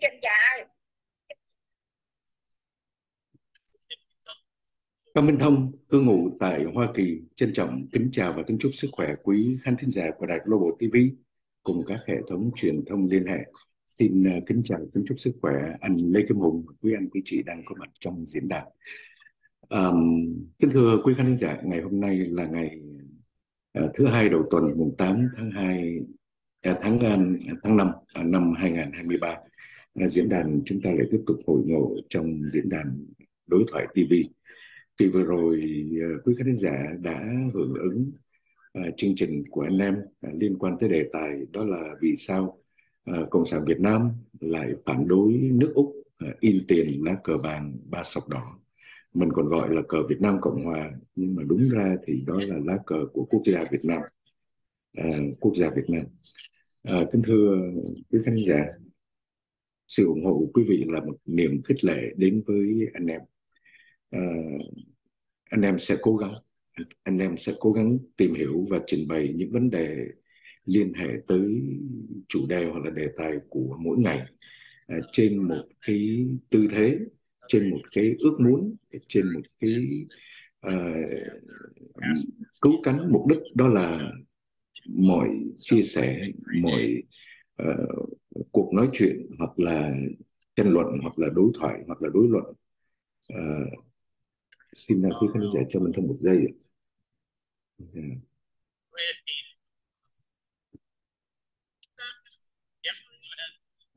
dần dài Phan Minh Thông, cư ngụ tại Hoa Kỳ, trân trọng kính chào và kính chúc sức khỏe quý khán thính giả của Đài Global TV cùng các hệ thống truyền thông liên hệ. Xin à, kính chào kính chúc sức khỏe anh Lê Kim Hùng, quý anh quý chị đang có mặt trong diễn đàn. Um, kính thưa quý khán thính giả, ngày hôm nay là ngày uh, thứ hai đầu tuần mùng 8 tháng 2 uh, à, tháng uh, tháng 5 uh, năm 2023. À, diễn đàn chúng ta lại tiếp tục hội ngộ trong diễn đàn đối thoại TV Kỳ vừa rồi à, quý khán giả đã hưởng ứng uh, chương trình của anh em uh, liên quan tới đề tài đó là vì sao uh, Cộng sản Việt Nam lại phản đối nước Úc uh, in tiền lá cờ vàng ba sọc đỏ. Mình còn gọi là cờ Việt Nam Cộng Hòa nhưng mà đúng ra thì đó là lá cờ của quốc gia Việt Nam. Uh, quốc gia Việt Nam. À, kính thưa quý khán giả, sự ủng hộ của quý vị là một niềm khích lệ đến với anh em. à, anh em sẽ cố gắng anh em sẽ cố gắng tìm hiểu và trình bày những vấn đề liên hệ tới chủ đề hoặc là đề tài của mỗi ngày à, trên một cái tư thế trên một cái ước muốn trên một cái à, cứu cánh mục đích đó là mọi chia sẻ mọi uh, cuộc nói chuyện hoặc là tranh luận hoặc là đối thoại hoặc là đối luận uh, xin quý khán giả cho mình thêm một giây ạ. Yeah.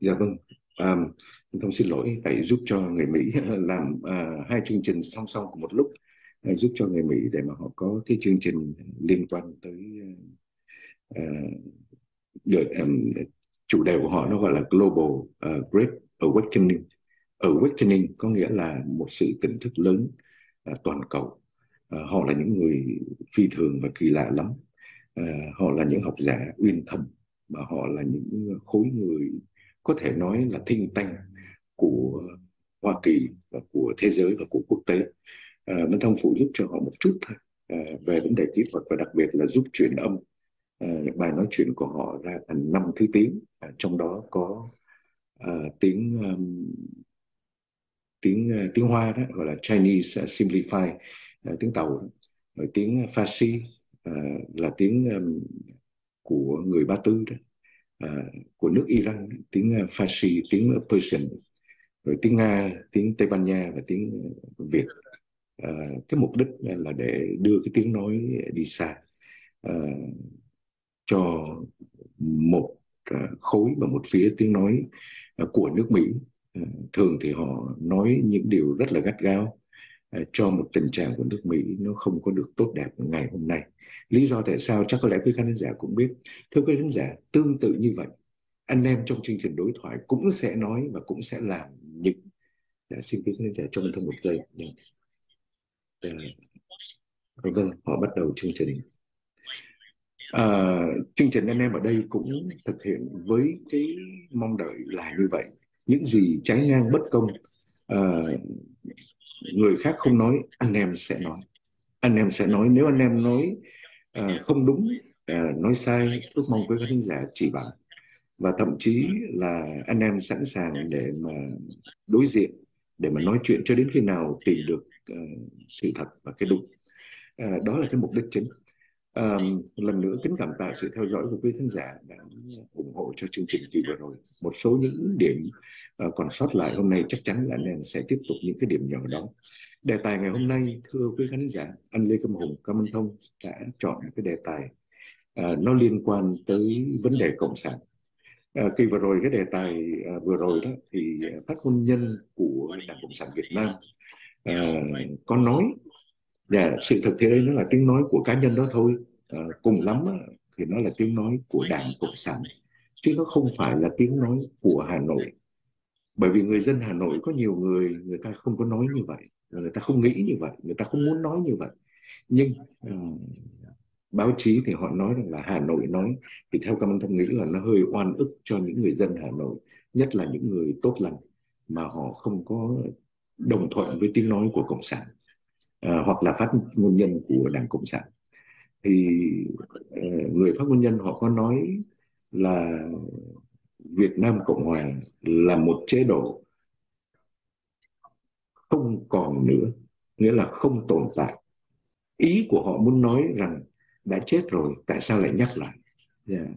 Dạ vâng. À, thông xin lỗi hãy giúp cho người Mỹ làm à, hai chương trình song song cùng một lúc à, giúp cho người Mỹ để mà họ có cái chương trình liên quan tới à, được, um, chủ đề của họ nó gọi là Global uh, Great Awakening. Awakening có nghĩa là một sự tỉnh thức lớn uh, toàn cầu. Uh, họ là những người phi thường và kỳ lạ lắm. Uh, họ là những học giả uyên thâm và họ là những khối người có thể nói là thinh tanh của Hoa Kỳ và của thế giới và của quốc tế. Uh, Minh Thông phụ giúp cho họ một chút thôi. Uh, về vấn đề kỹ thuật và đặc biệt là giúp truyền âm. Ờ, bài nói chuyện của họ ra thành năm thứ tiếng trong đó có ờ, tiếng um, tiếng ờ, tiếng Hoa đó gọi là Chinese uh, Simplify uh, tiếng tàu. Rồi tiếng Farsi uh, là tiếng um, của người Ba Tư đó uh, của nước Iran tiếng Farsi tiếng Persian rồi tiếng Nga tiếng Tây Ban Nha và tiếng Việt. Uh, cái mục đích là để đưa cái tiếng nói đi xa. Uh, cho một à, khối và một phía tiếng nói à, của nước Mỹ à, thường thì họ nói những điều rất là gắt gao cho một tình trạng của nước Mỹ nó không có được tốt đẹp ngày hôm nay. Lý do tại sao chắc có lẽ quý khán giả cũng biết. Thưa quý khán giả, tương tự như vậy, anh em trong chương trình đối thoại cũng sẽ nói và cũng sẽ làm những dạ, xin quý khán giả cho mình thêm một giây. Dạ. Vâng, họ bắt đầu chương trình. À, chương trình anh em ở đây cũng thực hiện với cái mong đợi là như vậy. Những gì trái ngang bất công à, người khác không nói anh em sẽ nói. Anh em sẽ nói. Nếu anh em nói à, không đúng à, nói sai ước mong quý khán giả chỉ bảo. Và thậm chí là anh em sẵn sàng để mà đối diện để mà nói chuyện cho đến khi nào tìm được uh, sự thật và cái đúng. Uh, đó là cái mục đích chính. Um, lần nữa kính cảm tạ sự theo dõi của quý khán giả đã ủng hộ cho chương trình kỳ vừa rồi. Một số những điểm uh, còn sót lại hôm nay chắc chắn là anh sẽ tiếp tục những cái điểm nhỏ đó. Đề tài ngày hôm nay, thưa quý khán giả, anh Lê Câm Hùng, Cam Ân Thông đã chọn cái đề tài uh, nó liên quan tới vấn đề cộng sản. Uh, kỳ vừa rồi cái đề tài uh, vừa rồi đó thì phát ngôn nhân của Đảng Cộng sản Việt Nam uh, có nói và sự thực thì đây nó là tiếng nói của cá nhân đó thôi. À, cùng lắm thì nó là tiếng nói của đảng cộng sản. Chứ nó không phải là tiếng nói của hà nội. Bởi vì người dân hà nội có nhiều người người ta không có nói như vậy người ta không nghĩ như vậy người ta không muốn nói như vậy. Nhưng uh, báo chí thì họ nói rằng là hà nội nói thì theo cảm thông nghĩ là nó hơi oan ức cho những người dân hà nội nhất là những người tốt lành mà họ không có đồng thuận với tiếng nói của cộng sản uh, hoặc là phát ngôn nhân của đảng cộng sản. Thì uh, người phát ngôn nhân họ có nói là Việt Nam Cộng Hòa là một chế độ không còn nữa nghĩa là không tồn tại. Ý của họ muốn nói rằng đã chết rồi tại sao lại nhắc lại? Yeah.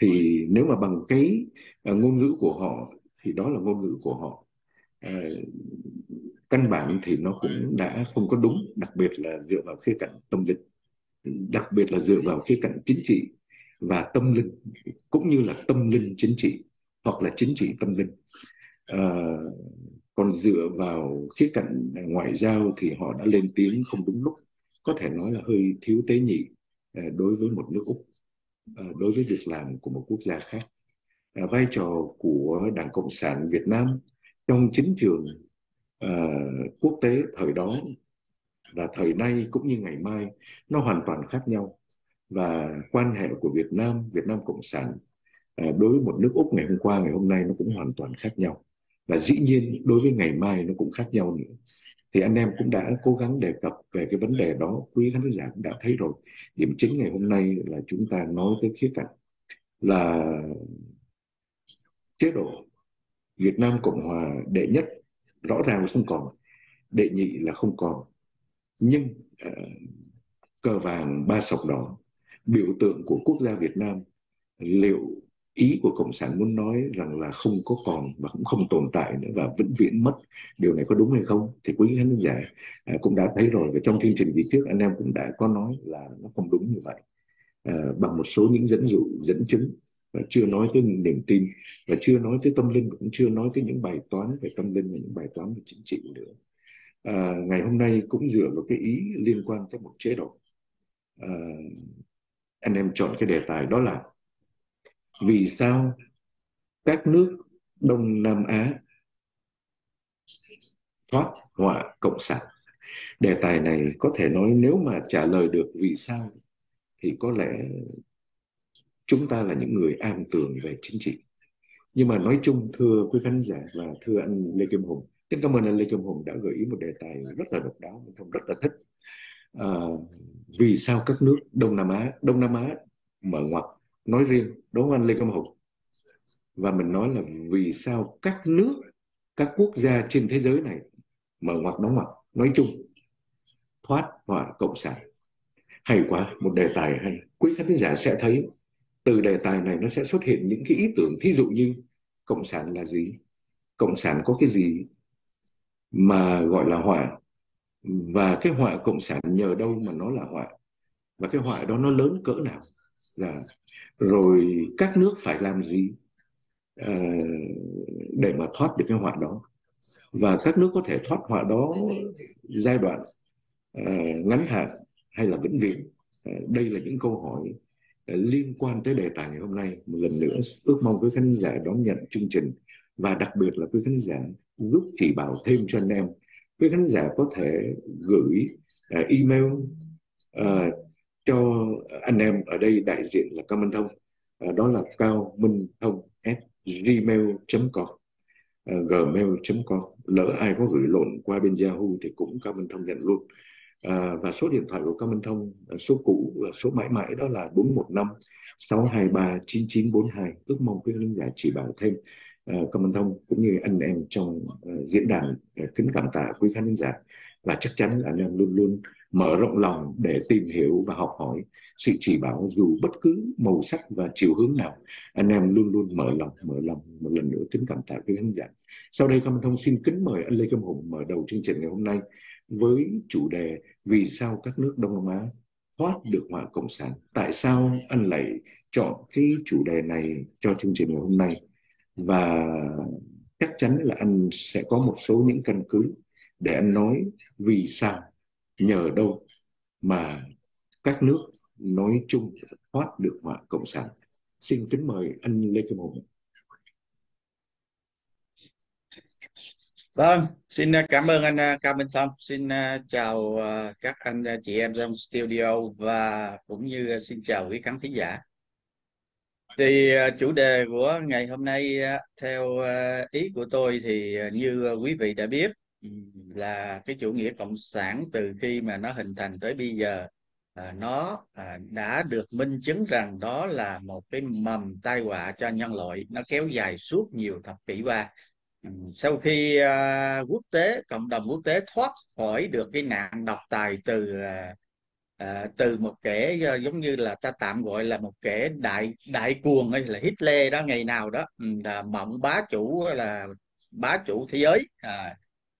Thì nếu mà bằng cái uh, ngôn ngữ của họ thì đó là ngôn ngữ của họ. Uh, căn bản thì nó cũng đã không có đúng đặc biệt là dựa vào khía cạnh tâm linh đặc biệt là dựa vào khía cạnh chính trị và tâm linh cũng như là tâm linh chính trị hoặc là chính trị tâm linh. À, còn dựa vào khía cạnh ngoại giao thì họ đã lên tiếng không đúng lúc có thể nói là hơi thiếu tế nhị ờ, đối với một nước úc ờ, đối với việc làm của một quốc gia khác. À, vai trò của đảng cộng sản việt nam trong chính trường uh, quốc tế thời đó và thời nay cũng như ngày mai nó hoàn toàn khác nhau. Và quan hệ của Việt Nam, Việt Nam Cộng sản ờ, đối với một nước Úc ngày hôm qua, ngày hôm nay nó cũng hoàn toàn khác nhau. Và dĩ nhiên đối với ngày mai nó cũng khác nhau nữa. Thì anh em cũng đã cố gắng đề cập về cái vấn đề đó. Quý khán giả cũng đã thấy rồi. Điểm chính ngày hôm nay là chúng ta nói tới khía cạnh là chế độ Việt Nam Cộng Hòa đệ nhất rõ ràng là không còn đệ nhị là không còn. Nhưng uh, cờ vàng ba sọc đỏ biểu tượng của quốc gia Việt Nam liệu ý của cộng sản muốn nói rằng là không có còn và cũng không tồn tại nữa và vĩnh viễn mất điều này có đúng hay không thì quý khán giả à, cũng đã thấy rồi. Và trong chương trình kỳ trước anh em cũng đã có nói là nó không đúng như vậy. À, bằng một số những dẫn dụ dẫn chứng và chưa nói tới niềm tin và chưa nói tới tâm linh và cũng chưa nói tới những bài toán về tâm linh và những bài toán về chính trị nữa. À, ngày hôm nay cũng dựa vào cái ý liên quan tới một chế độ. À, anh em chọn cái đề tài đó là vì sao các nước Đông Nam Á thoát họa cộng sản? Đề tài này có thể nói nếu mà trả lời được vì sao thì có lẽ chúng ta là những người am tường về chính trị. Nhưng mà nói chung thưa quý khán giả và thưa anh Lê Kim Hùng xin cảm ơn anh Lê Kim Hùng đã gợi ý một đề tài rất là độc đáo mình rất là thích. À, vì sao các nước Đông Nam Á Đông Nam Á mở ngoặt nói riêng đúng không anh Lê Kim Hùng? Và mình nói là vì sao các nước các quốc gia trên thế giới này mở ngoặt đóng ngoặt nói chung thoát khỏi cộng sản. Hay quá một đề tài hay. Quý khán giả sẽ thấy từ đề tài này nó sẽ xuất hiện những cái ý tưởng. Thí dụ như cộng sản là gì? Cộng sản có cái gì mà gọi là họa? Và cái họa cộng sản nhờ đâu mà nó là họa? Và cái họa đó nó lớn cỡ nào? Là rồi các nước phải làm gì à, để mà thoát được cái họa đó? Và các nước có thể thoát họa đó giai đoạn à, ngắn hạn hay là vĩnh viễn? À, đây là những câu hỏi liên quan tới đề tài ngày hôm nay một lần nữa ước mong quý khán giả đón nhận chương trình và đặc biệt là quý khán giả giúp chỉ bảo thêm cho anh em. Quý khán giả có thể gửi uh, email uh, cho anh em ở đây đại diện là Cao Minh Thông à, đó là cao minh thông at gmail.com à, gmail.com lỡ ai có gửi lộn qua bên Yahoo thì cũng Cao Minh Thông nhận luôn à, và số điện thoại của Cao Minh Thông ờ, số cũ và số mãi mãi đó là 415 623 9942 ước mong quý khán giả chỉ bảo thêm à, Cao Minh Thông cũng như anh em trong uh, diễn đàn uh, kính cảm tạ quý khán giả. Và chắc chắn là anh em luôn luôn mở rộng lòng để tìm hiểu và học hỏi. Sự chỉ bảo dù bất cứ màu sắc và chiều hướng nào anh em luôn luôn mở lòng mở lòng một lần nữa kính cảm tạ quý khán giả. Sau đây Khâm Thông xin kính mời anh Lê Kim Hùng mở đầu chương trình ngày hôm nay với chủ đề vì sao các nước Đông Nam Á thoát được họa cộng sản? Tại sao anh lại chọn cái chủ đề này cho chương trình ngày hôm nay? Và chắc chắn là anh sẽ có một số những căn cứ để anh nói vì sao, nhờ đâu mà các nước nói chung thoát được họa cộng sản. Xin kính mời anh lê kim hùng. Vâng xin à, cảm ơn anh à, cao minh sâm xin à, chào các anh chị em trong studio và cũng như xin chào quý khán thính giả. Thì chủ đề của ngày hôm nay theo ý của tôi thì như quý vị đã biết là cái chủ nghĩa cộng sản từ khi mà nó hình thành tới bây giờ nó đã được minh chứng rằng đó là một cái mầm tai họa cho nhân loại. Nó kéo dài suốt nhiều thập kỷ qua. Ừ, sau khi uh, quốc tế cộng đồng quốc tế thoát khỏi được cái nạn độc tài từ uh, từ một kẻ uh, giống như là ta tạm gọi là một kẻ đại đại cuồng hay là Hitler đó ngày nào đó ừ, là mộng bá chủ là bá chủ thế giới. À,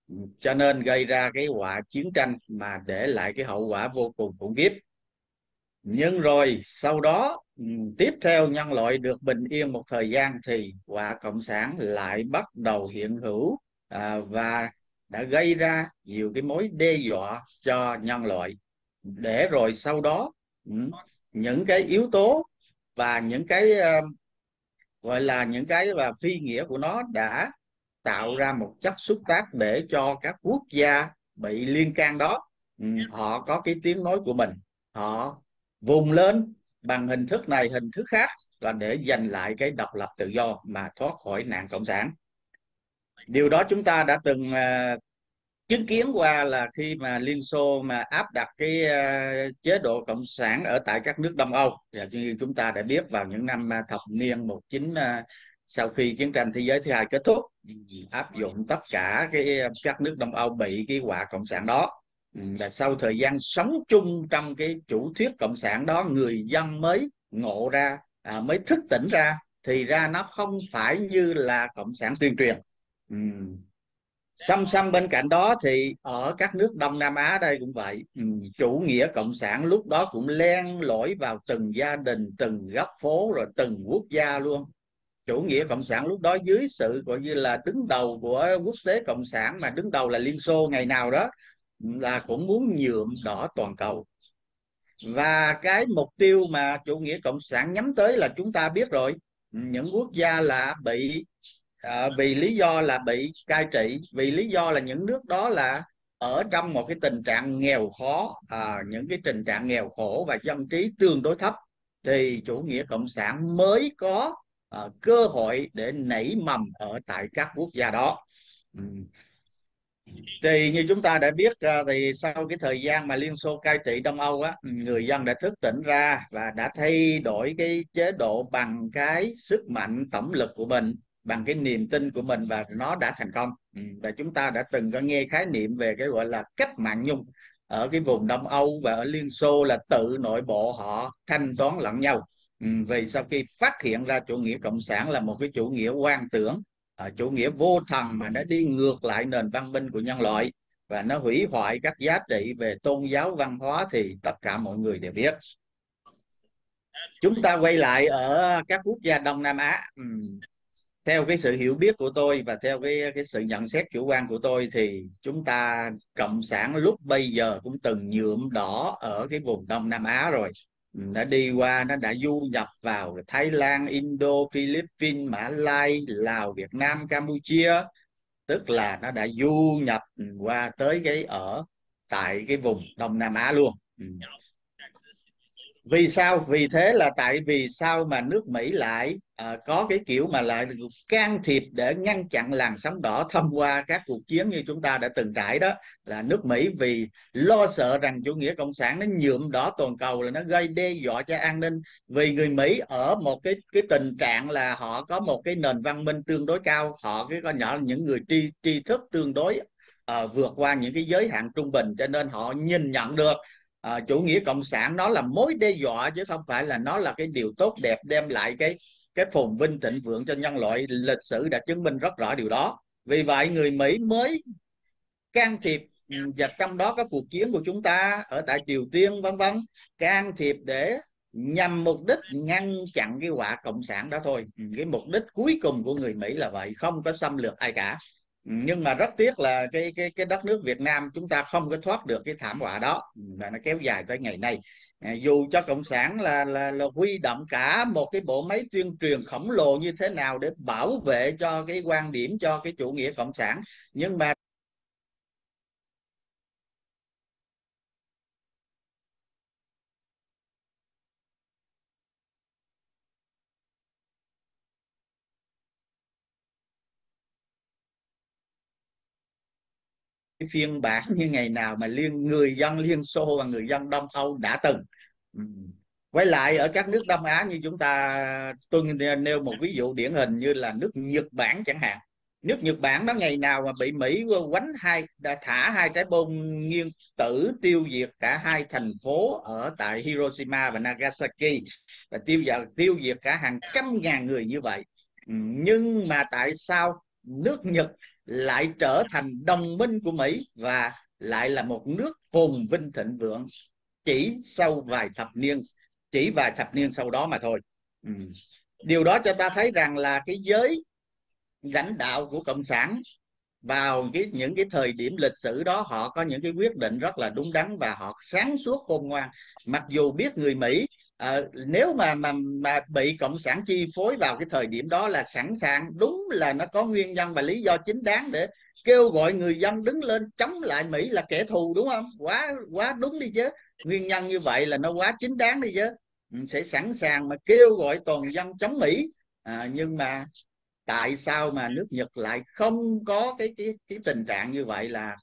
ừ, cho nên gây ra cái họa chiến tranh mà để lại cái hậu quả vô cùng khủng khiếp nhưng rồi sau đó ừ, tiếp theo nhân loại được bình yên một thời gian thì quả cộng sản lại bắt đầu hiện hữu à, và đã gây ra nhiều cái mối đe dọa cho nhân loại. Để rồi sau đó ừ, những cái yếu tố và những cái ờ, gọi là những cái và phi nghĩa của nó đã tạo ra một chất xúc tác để cho các quốc gia bị liên can đó ừ, họ có cái tiếng nói của mình họ vùng lên bằng hình thức này hình thức khác là để giành lại cái độc lập tự do mà thoát khỏi nạn cộng sản. Điều đó chúng ta đã từng uh, chứng kiến qua là khi mà Liên Xô mà áp đặt cái uh, chế độ cộng sản ở tại các nước Đông Âu. Và như chúng ta đã biết vào những năm uh, thập niên 19 uh, sau khi chiến tranh thế giới thứ hai kết thúc áp dụng tất cả cái các nước Đông Âu bị cái quả cộng sản đó. Ừ, là sau thời gian sống chung trong cái chủ thuyết cộng sản đó người dân mới ngộ ra à, mới thức tỉnh ra thì ra nó không phải như là cộng sản tuyên truyền ừ. song song bên cạnh đó thì ở các nước Đông Nam Á đây cũng vậy ừ. chủ nghĩa cộng sản lúc đó cũng len lỏi vào từng gia đình từng góc phố rồi từng quốc gia luôn chủ nghĩa cộng sản lúc đó dưới sự gọi như là đứng đầu của quốc tế cộng sản mà đứng đầu là Liên Xô ngày nào đó là cũng muốn nhuộm đỏ toàn cầu. Và cái mục tiêu mà chủ nghĩa cộng sản nhắm tới là chúng ta biết rồi những quốc gia là bị à, vì lý do là bị cai trị vì lý do là những nước đó là ở trong một cái tình trạng nghèo khó à, những cái tình trạng nghèo khổ và dân trí tương đối thấp thì chủ nghĩa cộng sản mới có à, cơ hội để nảy mầm ở tại các quốc gia đó. Ừ thì như chúng ta đã biết à, thì sau cái thời gian mà Liên Xô cai trị Đông Âu á, người dân đã thức tỉnh ra và đã thay đổi cái chế độ bằng cái sức mạnh tổng lực của mình, bằng cái niềm tin của mình và nó đã thành công. Ừ, và chúng ta đã từng có nghe khái niệm về cái gọi là cách mạng nhung. Ở cái vùng Đông Âu và ở Liên Xô là tự nội bộ họ thanh toán lẫn nhau. Ừ, vì sau khi phát hiện ra chủ nghĩa cộng sản là một cái chủ nghĩa quan tưởng à, chủ nghĩa vô thần mà nó đi ngược lại nền văn minh của nhân loại và nó hủy hoại các giá trị về tôn giáo văn hóa thì tất cả mọi người đều biết. Chúng ta quay lại ở các quốc gia Đông Nam Á. Ừ. Theo cái sự hiểu biết của tôi và theo cái cái sự nhận xét chủ quan của tôi thì chúng ta cộng sản lúc bây giờ cũng từng nhuộm đỏ ở cái vùng Đông Nam Á rồi đã đi qua nó đã du nhập vào Thái Lan, Indo, Philippines, Mã Lai, Lào, Việt Nam, Campuchia. Tức là nó đã du nhập qua tới cái ở tại cái vùng Đông Nam Á luôn. Ừ. Vì sao? Vì thế là tại vì sao mà nước Mỹ lại à, có cái kiểu mà lại can thiệp để ngăn chặn làn sóng đỏ thông qua các cuộc chiến như chúng ta đã từng trải đó là nước Mỹ vì lo sợ rằng chủ nghĩa cộng sản nó nhuộm đỏ toàn cầu là nó gây đe dọa cho an ninh. Vì người Mỹ ở một cái cái tình trạng là họ có một cái nền văn minh tương đối cao họ cái con nhỏ là những người tri tri thức tương đối à, vượt qua những cái giới hạn trung bình cho nên họ nhìn nhận được à, chủ nghĩa cộng sản nó là mối đe dọa chứ không phải là nó là cái điều tốt đẹp đem lại cái cái phồn vinh thịnh vượng cho nhân loại, lịch sử đã chứng minh rất rõ điều đó. Vì vậy, người Mỹ mới can thiệp và trong đó có cuộc chiến của chúng ta ở tại Triều Tiên, vân vân, can thiệp để nhằm mục đích ngăn chặn cái họa cộng sản đó thôi. Cái mục đích cuối cùng của người Mỹ là vậy, không có xâm lược ai cả. Nhưng mà rất tiếc là cái cái cái đất nước Việt Nam chúng ta không có thoát được cái thảm họa đó. Và nó kéo dài tới ngày nay. À, dù cho cộng sản là, là là huy động cả một cái bộ máy tuyên truyền khổng lồ như thế nào để bảo vệ cho cái quan điểm cho cái chủ nghĩa cộng sản nhưng mà phiên bản như ngày nào mà liên, người dân liên xô và người dân đông âu đã từng. Ừ. Quay lại ở các nước đông á như chúng ta, tôi nêu một ví dụ điển hình như là nước nhật bản chẳng hạn. Nước Nhật Bản đó ngày nào mà bị Mỹ quánh hai thả hai trái bom nguyên tử tiêu diệt cả hai thành phố ở tại Hiroshima và Nagasaki và tiêu diệt tiêu diệt cả hàng trăm ngàn người như vậy. Ừ, nhưng mà tại sao nước Nhật lại trở thành đồng minh của Mỹ và lại là một nước phồn vinh thịnh vượng chỉ sau vài thập niên, chỉ vài thập niên sau đó mà thôi ừ. điều đó cho ta thấy rằng là cái giới lãnh đạo của cộng sản vào cái, những cái thời điểm lịch sử đó, họ có những cái quyết định rất là đúng đắn và họ sáng suốt khôn ngoan mặc dù biết người Mỹ à, nếu mà mà mà bị cộng sản chi phối vào cái thời điểm đó là sẵn sàng đúng là nó có nguyên nhân và lý do chính đáng để kêu gọi người dân đứng lên chống lại Mỹ là kẻ thù đúng không? Quá quá đúng đi chứ. Nguyên nhân như vậy là nó quá chính đáng đi chứ. Ừ, sẽ sẵn sàng mà kêu gọi toàn dân chống Mỹ. À, nhưng mà tại sao mà nước Nhật lại không có cái cái cái tình trạng như vậy là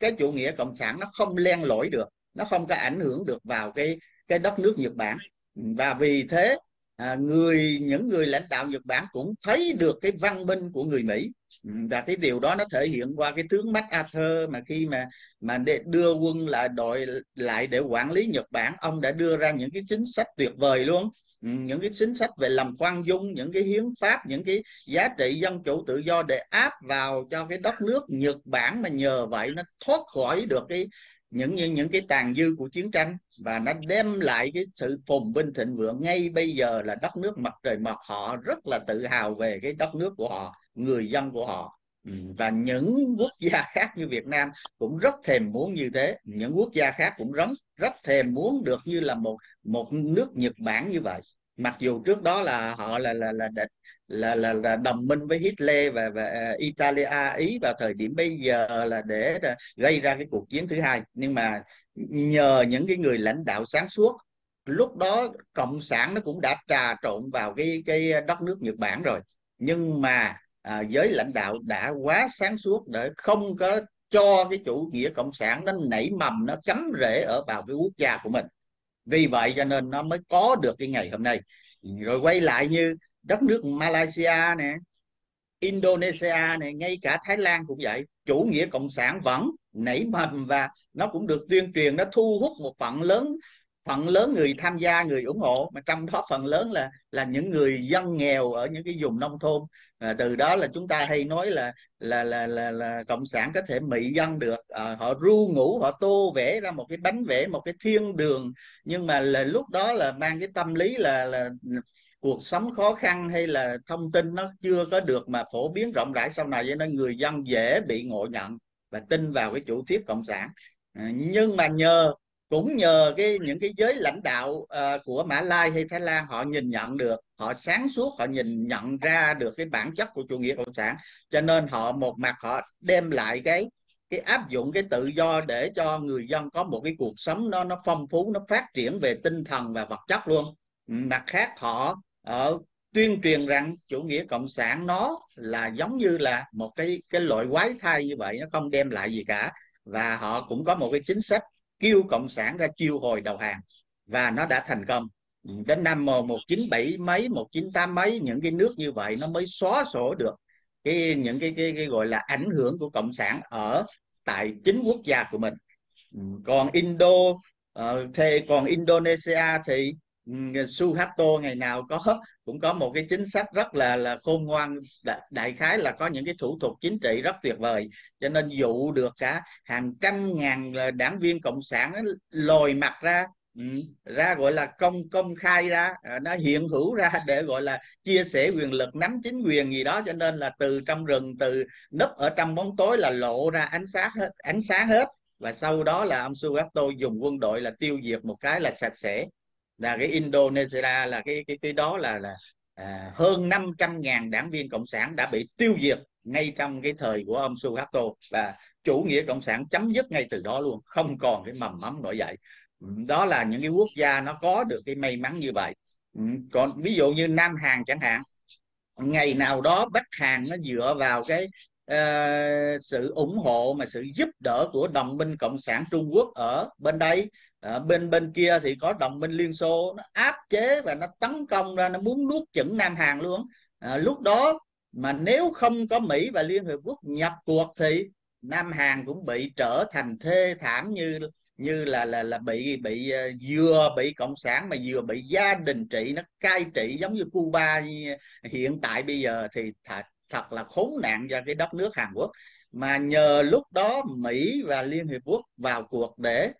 cái chủ nghĩa cộng sản nó không len lỏi được nó không có ảnh hưởng được vào cái cái đất nước Nhật Bản? Và vì thế à, người những người lãnh đạo Nhật Bản cũng thấy được cái văn minh của người Mỹ. Ừ, và cái điều đó nó thể hiện qua cái tướng MacArthur mà khi mà mà để đưa quân lại đội lại để quản lý Nhật Bản ông đã đưa ra những cái chính sách tuyệt vời luôn. Ừ, những cái chính sách về làm khoan dung những cái hiến pháp những cái giá trị dân chủ tự do để áp vào cho cái đất nước Nhật Bản mà nhờ vậy nó thoát khỏi được cái những những những cái tàn dư của chiến tranh và nó đem lại cái sự phồn vinh thịnh vượng. Ngay bây giờ là đất nước mặt trời mọc, họ rất là tự hào về cái đất nước của họ, người dân của họ. Ừ, và những quốc gia khác như Việt Nam cũng rất thèm muốn như thế. Những quốc gia khác cũng rất rất thèm muốn được như là một một nước Nhật Bản như vậy mặc dù trước đó là họ là là là là là, là, là đồng minh với Hitler và, và à, Italia à, Ý vào thời điểm bây giờ là để gây ra cái cuộc chiến thứ hai. Nhưng mà nhờ những cái người lãnh đạo sáng suốt lúc đó cộng sản nó cũng đã trà trộn vào cái cái đất nước Nhật Bản rồi. Nhưng mà à, giới lãnh đạo đã quá sáng suốt để không có cho cái chủ nghĩa cộng sản nó nảy mầm nó cắm rễ ở vào cái quốc gia của mình vì vậy cho nên nó mới có được cái ngày hôm nay. Rồi quay lại như đất nước Malaysia nè, Indonesia này ngay cả Thái Lan cũng vậy. Chủ nghĩa cộng sản vẫn nảy mầm và nó cũng được tuyên truyền, nó thu hút một phần lớn phần lớn người tham gia người ủng hộ mà trong đó phần lớn là là những người dân nghèo ở những cái vùng nông thôn. À, từ đó là chúng ta hay nói là là là là, là cộng sản có thể mị dân được. À, họ ru ngủ họ tô vẽ ra một cái bánh vẽ một cái thiên đường. Nhưng mà là lúc đó là mang cái tâm lý là là cuộc sống khó khăn hay là thông tin nó chưa có được mà phổ biến rộng rãi sau này cho nên người dân dễ bị ngộ nhận và tin vào cái chủ thuyết cộng sản. À, nhưng mà nhờ cũng nhờ cái những cái giới lãnh đạo uh, của Mã Lai hay Thái Lan họ nhìn nhận được họ sáng suốt họ nhìn nhận ra được cái bản chất của chủ nghĩa cộng sản. Cho nên họ một mặt họ đem lại cái cái áp dụng cái tự do để cho người dân có một cái cuộc sống nó nó phong phú nó phát triển về tinh thần và vật chất luôn. Mặt khác họ ở tuyên truyền rằng chủ nghĩa cộng sản nó là giống như là một cái cái loại quái thai như vậy nó không đem lại gì cả. Và họ cũng có một cái chính sách kêu cộng sản ra chiêu hồi đầu hàng và nó đã thành công. Ừ, đến năm 1997 mấy 1988 mấy những cái nước như vậy nó mới xóa sổ được cái những cái cái, cái gọi là ảnh hưởng của cộng sản ở tại chính quốc gia của mình. Ừ, còn Indo ờ, uh, thì còn Indonesia thì Suharto ngày nào có, cũng có một cái chính sách rất là là khôn ngoan. Đại khái là có những cái thủ thuật chính trị rất tuyệt vời. Cho nên dụ được cả hàng trăm ngàn ờ, đảng viên cộng sản lồi mặt ra ừ, ra gọi là công công khai ra ờ, nó hiện hữu ra để gọi là chia sẻ quyền lực, nắm chính quyền gì đó. Cho nên là từ trong rừng, từ nấp ở trong bóng tối là lộ ra ánh sáng hết, ánh sáng hết. Và sau đó là ông Suharto dùng quân đội là tiêu diệt một cái là sạch sẽ là cái Indonesia là cái cái cái đó là là à, hơn 500 ngàn đảng viên cộng sản đã bị tiêu diệt ngay trong cái thời của ông Suharto và chủ nghĩa cộng sản chấm dứt ngay từ đó luôn không còn cái mầm mắm nổi dậy. Đó là những cái quốc gia nó có được cái may mắn như vậy. Ừ, còn ví dụ như Nam Hàn chẳng hạn ngày nào đó Bắc Hàn nó dựa vào cái uh, sự ủng hộ mà sự giúp đỡ của đồng minh cộng sản Trung Quốc ở bên đây à, bên bên kia thì có đồng minh Liên Xô nó áp chế và nó tấn công ra nó muốn nuốt chửng Nam Hàn luôn. À, lúc đó mà nếu không có Mỹ và Liên Hiệp Quốc nhập cuộc thì Nam Hàn cũng bị trở thành thê thảm như như là là là bị bị à, vừa bị cộng sản mà vừa bị gia đình trị. Nó cai trị giống như Cuba hiện tại bây giờ thì thật, thật là khốn nạn cho cái đất nước Hàn Quốc. Mà nhờ lúc đó Mỹ và Liên Hiệp Quốc vào cuộc để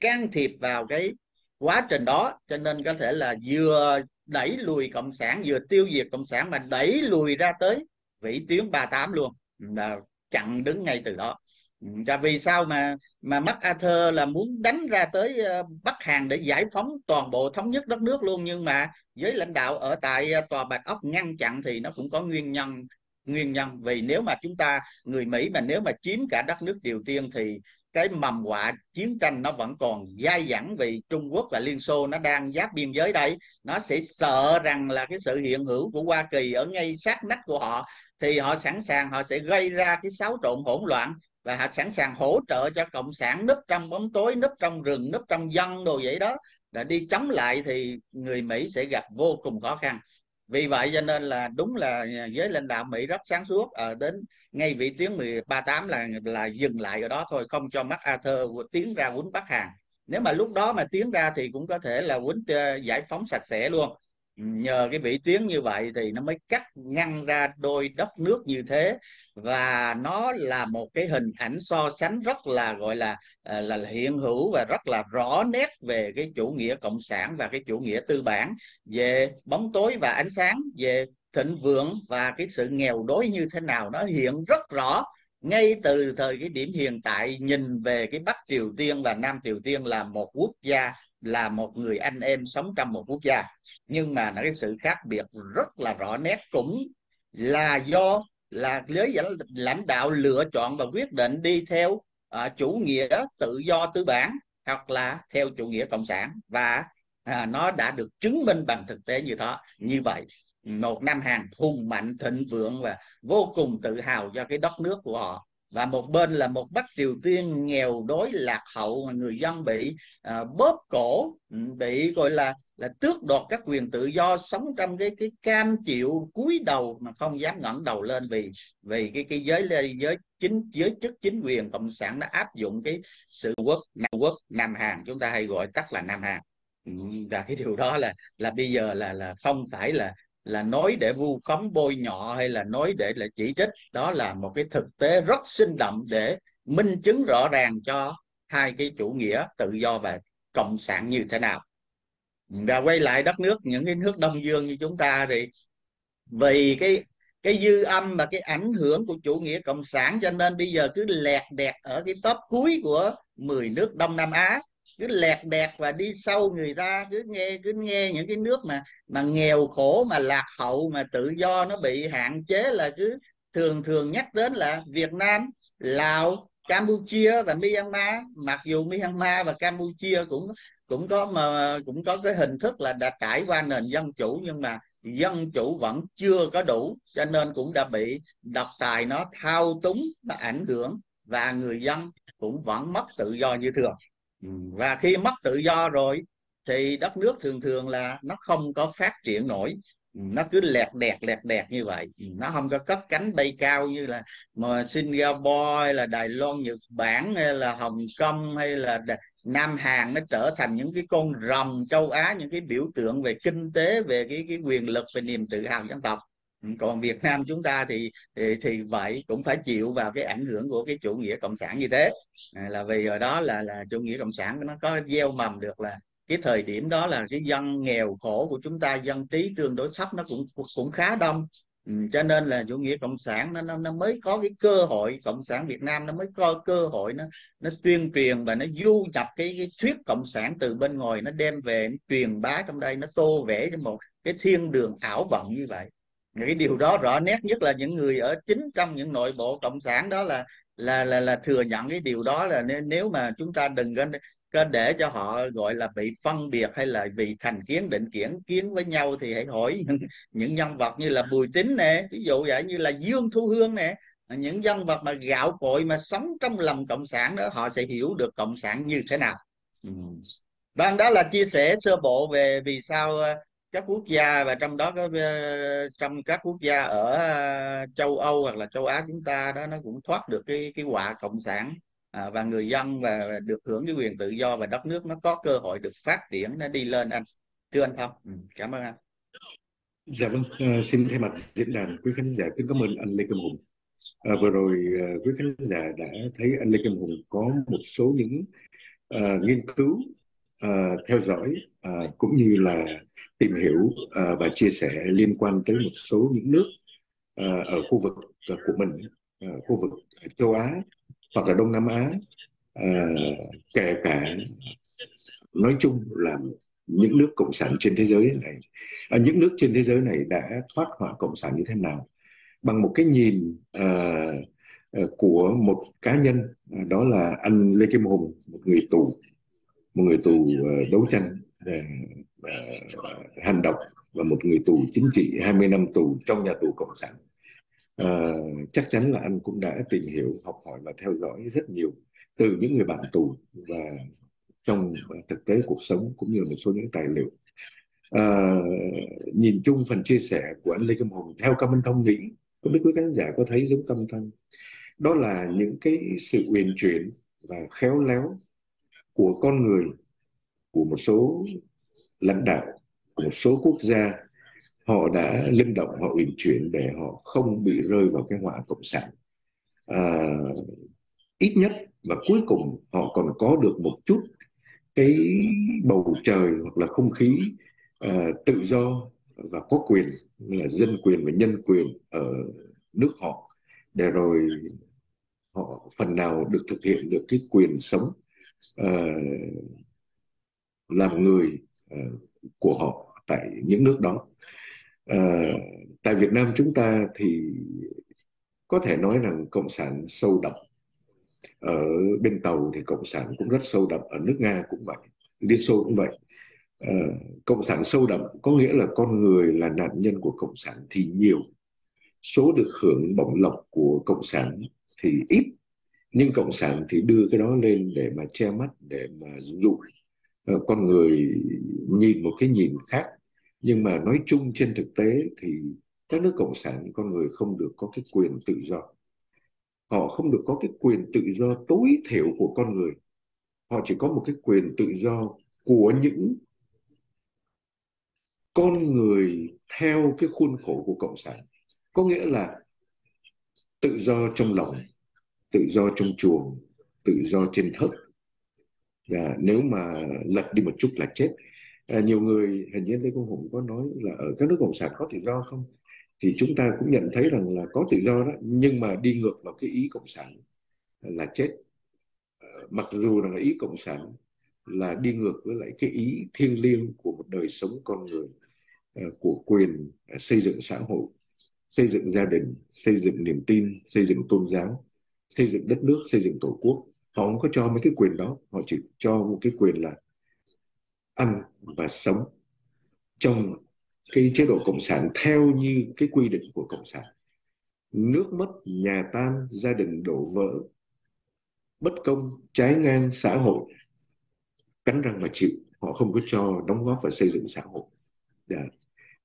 can thiệp vào cái quá trình đó, cho nên có thể là vừa đẩy lùi cộng sản, vừa tiêu diệt cộng sản, mà đẩy lùi ra tới vĩ tuyến 38 luôn. Là chặn đứng ngay từ đó. Ừ, là vì sao mà mà MacArthur là muốn đánh ra tới ờ, Bắc Hàn để giải phóng toàn bộ thống nhất đất nước luôn, nhưng mà với lãnh đạo ở tại ờ, tòa Bạch Ốc ngăn chặn thì nó cũng có nguyên nhân nguyên nhân. Vì nếu mà chúng ta, người Mỹ mà nếu mà chiếm cả đất nước Triều Tiên thì cái mầm họa chiến tranh nó vẫn còn dai dẳng vì Trung Quốc và Liên Xô nó đang giáp biên giới đây. Nó sẽ sợ rằng là cái sự hiện hữu của Hoa Kỳ ở ngay sát nách của họ, thì họ sẵn sàng, họ sẽ gây ra cái xáo trộn hỗn loạn và họ sẵn sàng hỗ trợ cho cộng sản núp trong bóng tối núp trong rừng núp trong dân đồ vậy đó. Là đi chống lại thì người Mỹ sẽ gặp vô cùng khó khăn. Vì vậy cho nên là đúng là giới lãnh đạo Mỹ rất sáng suốt ở đến ngay vị tuyến 138 là là dừng lại ở đó thôi không cho MacArthur tiến ra quýnh Bắc Hàn. Nếu mà lúc đó mà tiến ra thì cũng có thể là quýnh ờ, giải phóng sạch sẽ luôn. Nhờ cái vị tuyến như vậy thì nó mới cắt ngăn ra đôi đất nước như thế. Và nó là một cái hình ảnh so sánh rất là gọi là, ờ, là hiện hữu và rất là rõ nét về cái chủ nghĩa cộng sản và cái chủ nghĩa tư bản về bóng tối và ánh sáng về thịnh vượng và cái sự nghèo đói như thế nào nó hiện rất rõ ngay từ thời cái điểm hiện tại. Nhìn về cái Bắc Triều Tiên và Nam Triều Tiên là một quốc gia là một người anh em sống trong một quốc gia. Nhưng mà cái sự khác biệt rất là rõ nét. Cũng là do là giới lãnh đạo lựa chọn và quyết định đi theo uh, chủ nghĩa tự do tư bản hoặc là theo chủ nghĩa cộng sản. Và à, nó đã được chứng minh bằng thực tế như đó như vậy một Nam hàng hùng mạnh thịnh vượng và vô cùng tự hào cho cái đất nước của họ. Và một bên là một Bắc Triều Tiên nghèo đói lạc hậu mà người dân bị à, bóp cổ bị gọi là là tước đoạt các quyền tự do sống trong cái cái cam chịu cúi đầu mà không dám ngẩng đầu lên vì vì cái cái giới giới chính giới chức chính quyền cộng sản đã áp dụng cái sự quốc Nam quốc Nam Hàn chúng ta hay gọi tắt là Nam Hàn và cái điều đó là là bây giờ là là không phải là là nói để vu khống bôi nhọ hay là nói để là chỉ trích, đó là một cái thực tế rất sinh động để minh chứng rõ ràng cho hai cái chủ nghĩa tự do và cộng sản như thế nào. Và quay lại đất nước, những cái nước đông dương như chúng ta thì vì cái cái dư âm và cái ảnh hưởng của chủ nghĩa cộng sản cho nên bây giờ cứ lẹt đẹt ở cái top cuối của 10 nước Đông Nam Á cứ lẹt đẹt và đi sâu người ta, cứ nghe cứ nghe những cái nước mà mà nghèo khổ, mà lạc hậu, mà tự do nó bị hạn chế là cứ thường thường nhắc đến là Việt Nam, Lào, Campuchia và Myanmar. Mặc dù Myanmar và Campuchia cũng cũng có mà, cũng có cái hình thức là đã trải qua nền dân chủ, nhưng mà dân chủ vẫn chưa có đủ, cho nên cũng đã bị độc tài nó thao túng và ảnh hưởng và người dân cũng vẫn mất tự do như thường. Ừ, và khi mất tự do rồi thì đất nước thường thường là nó không có phát triển nổi. Ừ, nó cứ lẹt đẹt lẹt đẹt như vậy. Ừ, nó không có cất cánh bay cao như là mà Singapore hay là Đài Loan, Nhật Bản hay là Hồng Kông hay là Nam Hàn nó trở thành những cái con rồng châu Á, những cái biểu tượng về kinh tế, về cái cái quyền lực, về niềm tự hào dân tộc. Ừ, còn Việt Nam chúng ta thì thì, thì vậy cũng phải chịu vào cái ảnh hưởng của cái chủ nghĩa cộng sản như thế. À, là vì ở đó là là chủ nghĩa cộng sản nó có gieo mầm được là cái thời điểm đó là cái dân nghèo khổ của chúng ta dân trí tương đối thấp nó cũng cũng khá đông. Ừ, cho nên là chủ nghĩa cộng sản nó, nó nó mới có cái cơ hội cộng sản Việt Nam nó mới có cơ hội nó nó tuyên truyền và nó du nhập cái, cái thuyết cộng sản từ bên ngoài nó đem về nó truyền bá trong đây nó tô vẽ cho một cái thiên đường ảo vọng như vậy cái điều đó rõ nét nhất là những người ở chính trong những nội bộ cộng sản đó là là là là thừa nhận cái điều đó là nếu, nếu mà chúng ta đừng có, để cho họ gọi là bị phân biệt hay là vì thành kiến định kiến kiến với nhau thì hãy hỏi những, những nhân vật như là Bùi Tín nè ví dụ vậy như là Dương Thu Hương nè những nhân vật mà gạo cội mà sống trong lòng cộng sản đó họ sẽ hiểu được cộng sản như thế nào ừ. vâng đó là chia sẻ sơ bộ về vì sao các quốc gia và trong đó có ờ, trong các quốc gia ở ờ, châu Âu hoặc là châu Á chúng ta đó nó cũng thoát được cái cái họa cộng sản à, và người dân và được hưởng cái quyền tự do và đất nước nó có cơ hội được phát triển nó đi lên anh. Thưa anh Phong. Ừ, cảm ơn anh. Dạ vâng à, xin thay mặt diễn đàn quý khán giả kính cảm ơn anh Lê Kim Hùng. À, vừa rồi à, quý khán giả đã thấy anh Lê Kim Hùng có một số những à, nghiên cứu à, theo dõi à, cũng như là tìm hiểu à, và chia sẻ liên quan tới một số những nước à, ở khu vực à, của mình, à, khu vực châu Á hoặc là Đông Nam Á, à, kể cả nói chung là những nước cộng sản trên thế giới này, à, những nước trên thế giới này đã thoát họa cộng sản như thế nào? Bằng một cái nhìn à, à, của một cá nhân đó là anh Lê Kim Hùng một người tù một người tù đấu tranh Ờ, hành động và một người tù chính trị 20 năm tù trong nhà tù cộng sản. À, chắc chắn là anh cũng đã tìm hiểu học hỏi và theo dõi rất nhiều từ những người bạn tù và trong thực tế cuộc sống cũng như là một số những tài liệu. À, nhìn chung phần chia sẻ của anh Lê Kim Hùng theo Cam Minh Thông nghĩ không biết quý khán giả có thấy giống tâm thân đó là những cái sự uyển chuyển và khéo léo của con người của một số lãnh đạo của một số quốc gia họ đã linh động họ uyển chuyển để họ không bị rơi vào cái họa cộng sản. À, ít nhất và cuối cùng họ còn có được một chút cái bầu trời hoặc là không khí uh, tự do và có quyền là dân quyền và nhân quyền ở nước họ để rồi họ phần nào được thực hiện được cái quyền sống uh, làm người uh, của họ tại những nước đó. Uh, tại Việt Nam chúng ta thì có thể nói rằng cộng sản sâu đậm ở bên tàu thì cộng sản cũng rất sâu đậm ở nước nga cũng vậy liên xô cũng vậy. Ờ, cộng sản sâu đậm có nghĩa là con người là nạn nhân của cộng sản thì nhiều số được hưởng bổng lộc của cộng sản thì ít nhưng cộng sản thì đưa cái đó lên để mà che mắt để mà dụ Ờ, con người nhìn một cái nhìn khác, nhưng mà nói chung trên thực tế thì các nước cộng sản, con người không được có cái quyền tự do. Họ không được có cái quyền tự do tối thiểu của con người. Họ chỉ có một cái quyền tự do của những con người theo cái khuôn khổ của cộng sản. Có nghĩa là tự do trong lòng, tự do trong chuồng, tự do trên thớt à, nếu mà lật đi một chút là chết. À, nhiều người hình như Lê Công Hùng có nói là ở các nước cộng sản có tự do không? Thì chúng ta cũng nhận thấy rằng là có tự do đó nhưng mà đi ngược vào cái ý cộng sản là chết. À, mặc dù là ý cộng sản là đi ngược với lại cái ý thiêng liêng của một đời sống con người à, của quyền à, xây dựng xã hội xây dựng gia đình xây dựng niềm tin xây dựng tôn giáo xây dựng đất nước xây dựng tổ quốc họ không có cho mấy cái quyền đó, họ chỉ cho một cái quyền là ăn và sống trong cái chế độ cộng sản theo như cái quy định của cộng sản. Nước mất, nhà tan, gia đình đổ vỡ, bất công, trái ngang xã hội, cắn răng mà chịu. Họ không có cho đóng góp và xây dựng xã hội. Yeah.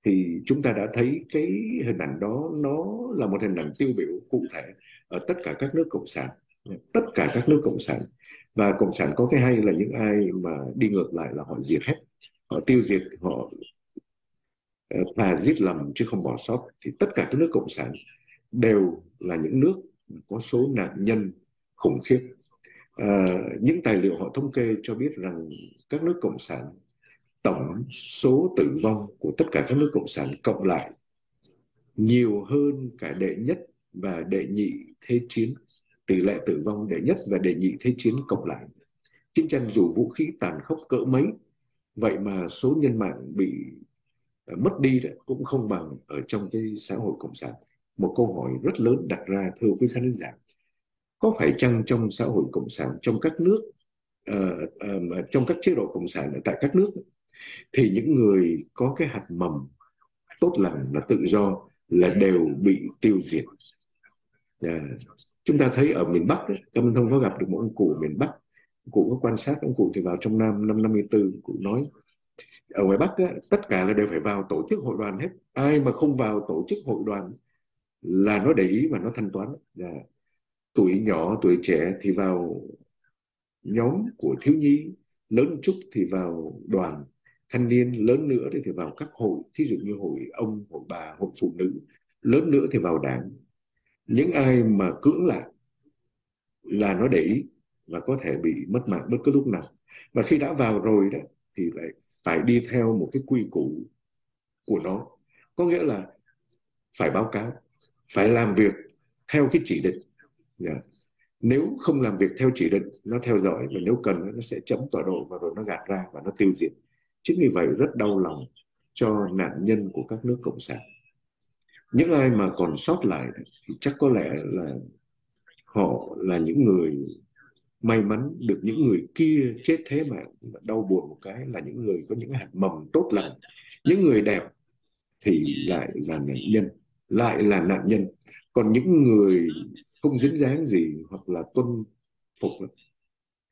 Thì chúng ta đã thấy cái hình ảnh đó, nó là một hình ảnh tiêu biểu cụ thể ở tất cả các nước cộng sản tất cả các nước cộng sản. Và cộng sản có cái hay là những ai mà đi ngược lại là họ diệt hết. Họ tiêu diệt họ ờ, là giết lầm chứ không bỏ sót. Thì tất cả các nước cộng sản đều là những nước có số nạn nhân khủng khiếp. À, những tài liệu họ thống kê cho biết rằng các nước cộng sản tổng số tử vong của tất cả các nước cộng sản cộng lại nhiều hơn cả đệ nhất và đệ nhị thế chiến tỷ lệ tử vong đệ nhất và đệ nhị thế chiến cộng lại. Chiến tranh dù vũ khí tàn khốc cỡ mấy vậy mà số nhân mạng bị ờ, mất đi cũng không bằng ở trong cái xã hội cộng sản. Một câu hỏi rất lớn đặt ra thưa quý khán giả. Có phải chăng trong xã hội cộng sản trong các nước uh, uh, trong các chế độ cộng sản ở tại các nước thì những người có cái hạt mầm tốt lành là tự do là đều bị tiêu diệt? Yeah chúng ta thấy ở miền Bắc ấy, Tâm Thông có gặp được một ông cụ ở miền Bắc. Cụ có quan sát ông cụ thì vào trong năm năm 54 cụ nói. Ở ngoài Bắc ấy, tất cả là đều phải vào tổ chức hội đoàn hết. Ai mà không vào tổ chức hội đoàn là nó để ý và nó thanh toán. Là tuổi nhỏ tuổi trẻ thì vào nhóm của thiếu nhi lớn chút thì vào đoàn. Thanh niên lớn nữa thì, thì vào các hội thí dụ như hội ông hội bà hội phụ nữ. Lớn nữa thì vào đảng những ai mà cưỡng lại là nó để ý và có thể bị mất mạng bất cứ lúc nào. Và khi đã vào rồi đó, thì lại phải đi theo một cái quy củ của nó. Có nghĩa là phải báo cáo, phải làm việc theo cái chỉ định. Yeah. Nếu không làm việc theo chỉ định, nó theo dõi và nếu cần nó sẽ chấm tọa độ và rồi nó gạt ra và nó tiêu diệt. Chính vì vậy rất đau lòng cho nạn nhân của các nước cộng sản những ai mà còn sót lại thì chắc có lẽ là họ là những người may mắn được những người kia chết thế mà đau buồn một cái là những người có những hạt mầm tốt lành. Những người đẹp thì lại là nạn nhân, lại là nạn nhân. Còn những người không dính dáng gì hoặc là tuân phục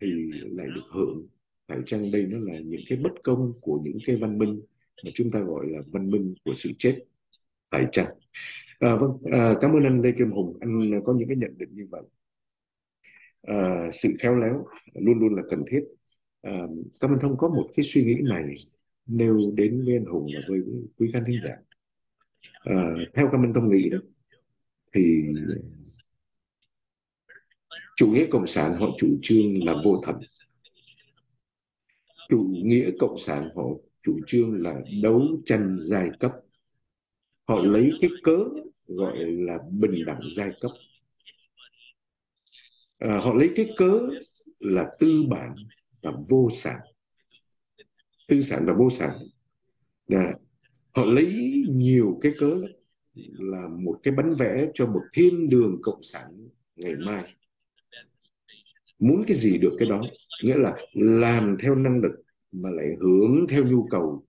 thì lại được hưởng. Phải chăng đây nó là những cái bất công của những cái văn minh mà chúng ta gọi là văn minh của sự chết? Phải chăng à, vâng à, cảm ơn anh Lê Kim Hùng. Anh có những cái nhận định như vậy. À, sự khéo léo luôn luôn là cần thiết. À, cảm ơn thông có một cái suy nghĩ này nêu đến với anh Hùng và với quý khán thính giả. À, theo cảm ơn thông nghĩ đó thì chủ nghĩa cộng sản họ chủ trương là vô thần. Chủ nghĩa cộng sản họ chủ trương là đấu tranh giai cấp họ lấy cái cớ gọi là bình đẳng giai cấp. À, họ lấy cái cớ là tư bản và vô sản. Tư sản và vô sản. À, họ lấy nhiều cái cớ là một cái bánh vẽ cho một thiên đường cộng sản ngày mai. Muốn cái gì được cái đó? Nghĩa là làm theo năng lực mà lại hướng theo nhu cầu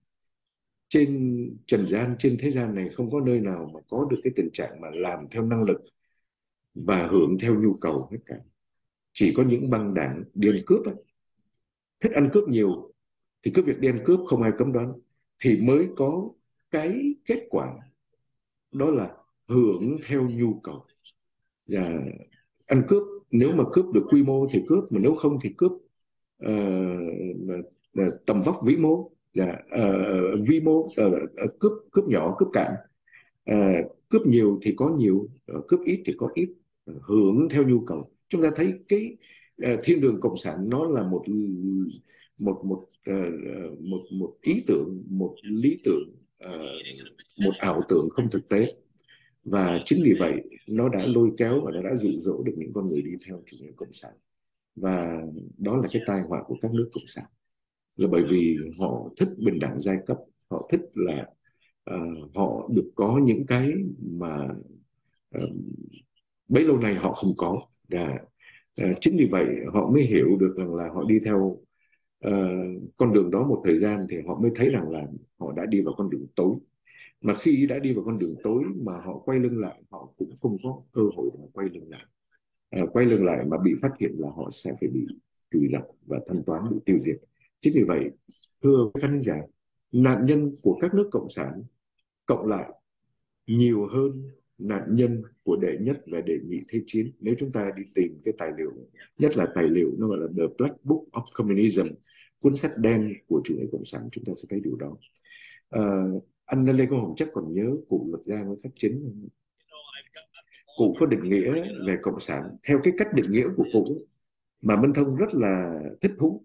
trên trần gian trên thế gian này không có nơi nào mà có được cái tình trạng mà làm theo năng lực và hưởng theo nhu cầu hết cả. Chỉ có những băng đảng đi ăn cướp ấy. thích ăn cướp nhiều thì cứ việc đi ăn cướp không ai cấm đoán thì mới có cái kết quả đó là hưởng theo nhu cầu. Và ăn cướp nếu mà cướp được quy mô thì cướp mà nếu không thì cướp uh, tầm vóc vĩ mô dạ, ờ, uh, vi mô uh, cướp cướp nhỏ cướp cạn. Uh, cướp nhiều thì có nhiều uh, cướp ít thì có ít uh, hưởng theo nhu cầu. Chúng ta thấy cái uh, thiên đường cộng sản nó là một một một uh, một một ý tưởng một lý tưởng uh, một ảo tưởng không thực tế. Và chính vì vậy nó đã lôi kéo và nó đã dụ dỗ được những con người đi theo chủ nghĩa cộng sản. Và đó là cái tai họa của các nước cộng sản là bởi vì họ thích bình đẳng giai cấp họ thích là uh, họ được có những cái mà uh, bấy lâu nay họ không có. Và uh, chính vì vậy họ mới hiểu được rằng là họ đi theo uh, con đường đó một thời gian thì họ mới thấy rằng là họ đã đi vào con đường tối. Mà khi đã đi vào con đường tối mà họ quay lưng lại họ cũng không có cơ hội để quay lưng lại. À, quay lưng lại mà bị phát hiện là họ sẽ phải bị trừ lập và thanh toán bị tiêu diệt chính vì vậy thưa khán giả nạn nhân của các nước cộng sản cộng lại nhiều hơn nạn nhân của đệ nhất và đệ nhị thế chiến. Nếu chúng ta đi tìm cái tài liệu nhất là tài liệu nó gọi là The Black Book of Communism cuốn sách đen của chủ nghĩa cộng sản chúng ta sẽ thấy điều đó. À, anh Lê Công Hồng chắc còn nhớ cụ lập ra với khắc chính. Cụ có định nghĩa về cộng sản theo cái cách định nghĩa của cụ mà Minh Thông rất là thích thú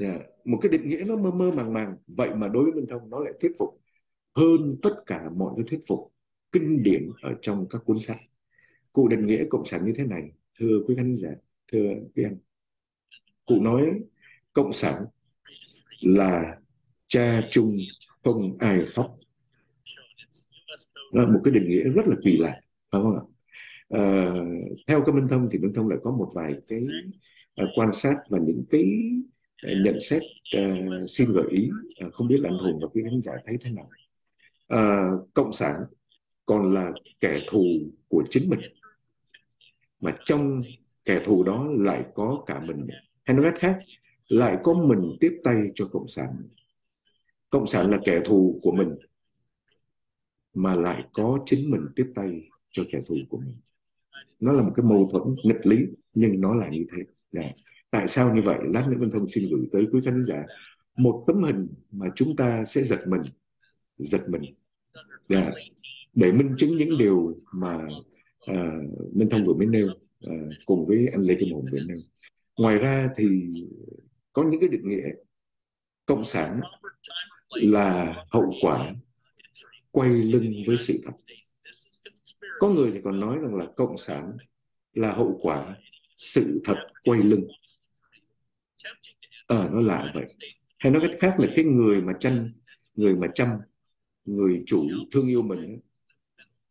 yeah. Một cái định nghĩa nó mơ mơ màng màng. Vậy mà đối với Minh Thông nó lại thuyết phục hơn tất cả mọi cái thuyết phục kinh điển ở trong các cuốn sách. Cụ định nghĩa cộng sản như thế này thưa quý khán giả thưa quý anh. Cụ nói cộng sản là cha chung không ai khóc là một cái định nghĩa rất là kỳ lạ phải không ạ? À, theo cái minh thông thì minh thông lại có một vài cái uh, quan sát và những cái nhận xét uh, xin gợi ý uh, không biết là anh hùng và quý khán giả thấy thế nào. Uh, cộng sản còn là kẻ thù của chính mình mà trong kẻ thù đó lại có cả mình. Hay nói cách khác lại có mình tiếp tay cho cộng sản. Cộng sản là kẻ thù của mình mà lại có chính mình tiếp tay cho kẻ thù của mình. Nó là một cái mâu thuẫn nghịch lý nhưng nó là như thế. Yeah tại sao như vậy? Lát nữa Minh Thông xin gửi tới quý khán giả một tấm hình mà chúng ta sẽ giật mình giật mình. Để để minh chứng những điều mà à, uh, Minh Thông vừa mới nêu uh, cùng với anh Lê Kim Hùng vừa nêu. Ngoài ra thì có những cái định nghĩa. Cộng sản là hậu quả quay lưng với sự thật. Có người thì còn nói rằng là cộng sản là hậu quả sự thật quay lưng ờ nó lạ vậy. hay nói cách khác là cái người mà chăm người mà chăm người chủ thương yêu mình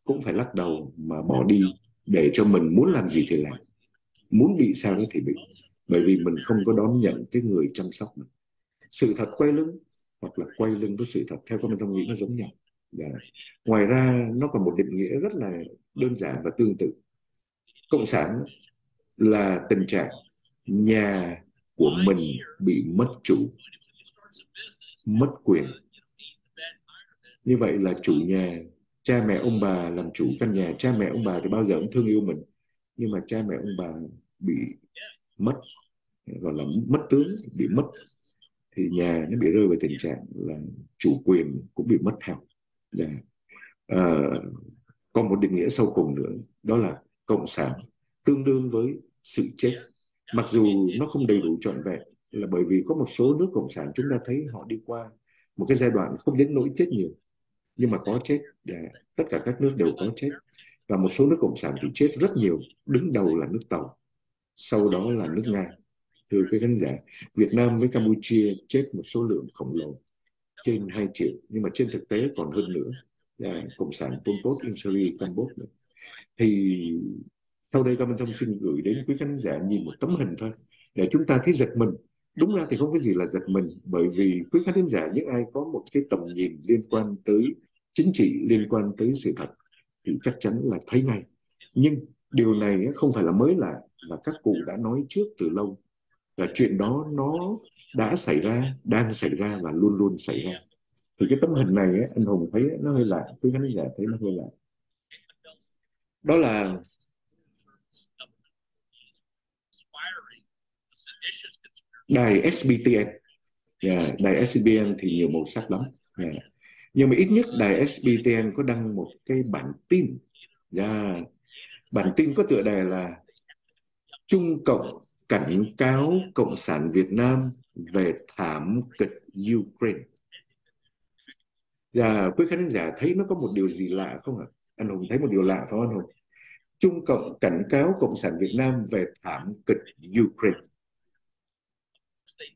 cũng phải lắc đầu mà bỏ đi để cho mình muốn làm gì thì làm. Muốn bị sao đó thì bị. Bởi vì mình không có đón nhận cái người chăm sóc mình. Sự thật quay lưng hoặc là quay lưng với sự thật theo các mình thông nghĩ nó giống nhau. Yeah. Dạ. ngoài ra nó còn một định nghĩa rất là đơn giản và tương tự. Cộng sản là tình trạng nhà của mình bị mất chủ mất quyền. Như vậy là chủ nhà cha mẹ ông bà làm chủ căn nhà. Cha mẹ ông bà thì bao giờ cũng thương yêu mình nhưng mà cha mẹ ông bà bị mất gọi là mất tướng bị mất thì nhà nó bị rơi vào tình trạng là chủ quyền cũng bị mất theo. Yeah. À, còn một định nghĩa sâu cùng nữa đó là cộng sản tương đương với sự chết mặc dù nó không đầy đủ trọn vẹn là bởi vì có một số nước cộng sản chúng ta thấy họ đi qua một cái giai đoạn không đến nỗi chết nhiều nhưng mà có chết à, tất cả các nước đều có chết. Và một số nước cộng sản thì chết rất nhiều đứng đầu là nước tàu sau đó là nước nga. Thưa quý khán giả Việt Nam với Campuchia chết một số lượng khổng lồ trên 2 triệu nhưng mà trên thực tế còn hơn nữa là cộng sản Pol Pot, Insuri, Campuchia thì sau đây Cam Thông xin gửi đến quý khán giả nhìn một tấm hình thôi. Để chúng ta thấy giật mình. Đúng ra thì không có gì là giật mình bởi vì quý khán giả những ai có một cái tầm nhìn liên quan tới chính trị liên quan tới sự thật thì chắc chắn là thấy ngay. Nhưng điều này không phải là mới lạ mà các cụ đã nói trước từ lâu là chuyện đó nó đã xảy ra đang xảy ra và luôn luôn xảy ra. Thì cái tấm hình này ấy, anh hùng thấy nó hơi lạ quý khán giả thấy nó hơi lạ. Đó là đài SBTN yeah, dạ, đài SBTN thì nhiều màu sắc lắm yeah. Nhưng mà ít nhất đài SBTN có đăng một cái bản tin yeah. Bản tin có tựa đề là Trung Cộng cảnh cáo Cộng sản Việt Nam về thảm kịch Ukraine. Và quý khán giả thấy nó có một điều gì lạ không ạ? Anh Hùng thấy một điều lạ phải không anh Hùng? Trung Cộng cảnh cáo Cộng sản Việt Nam về thảm kịch Ukraine.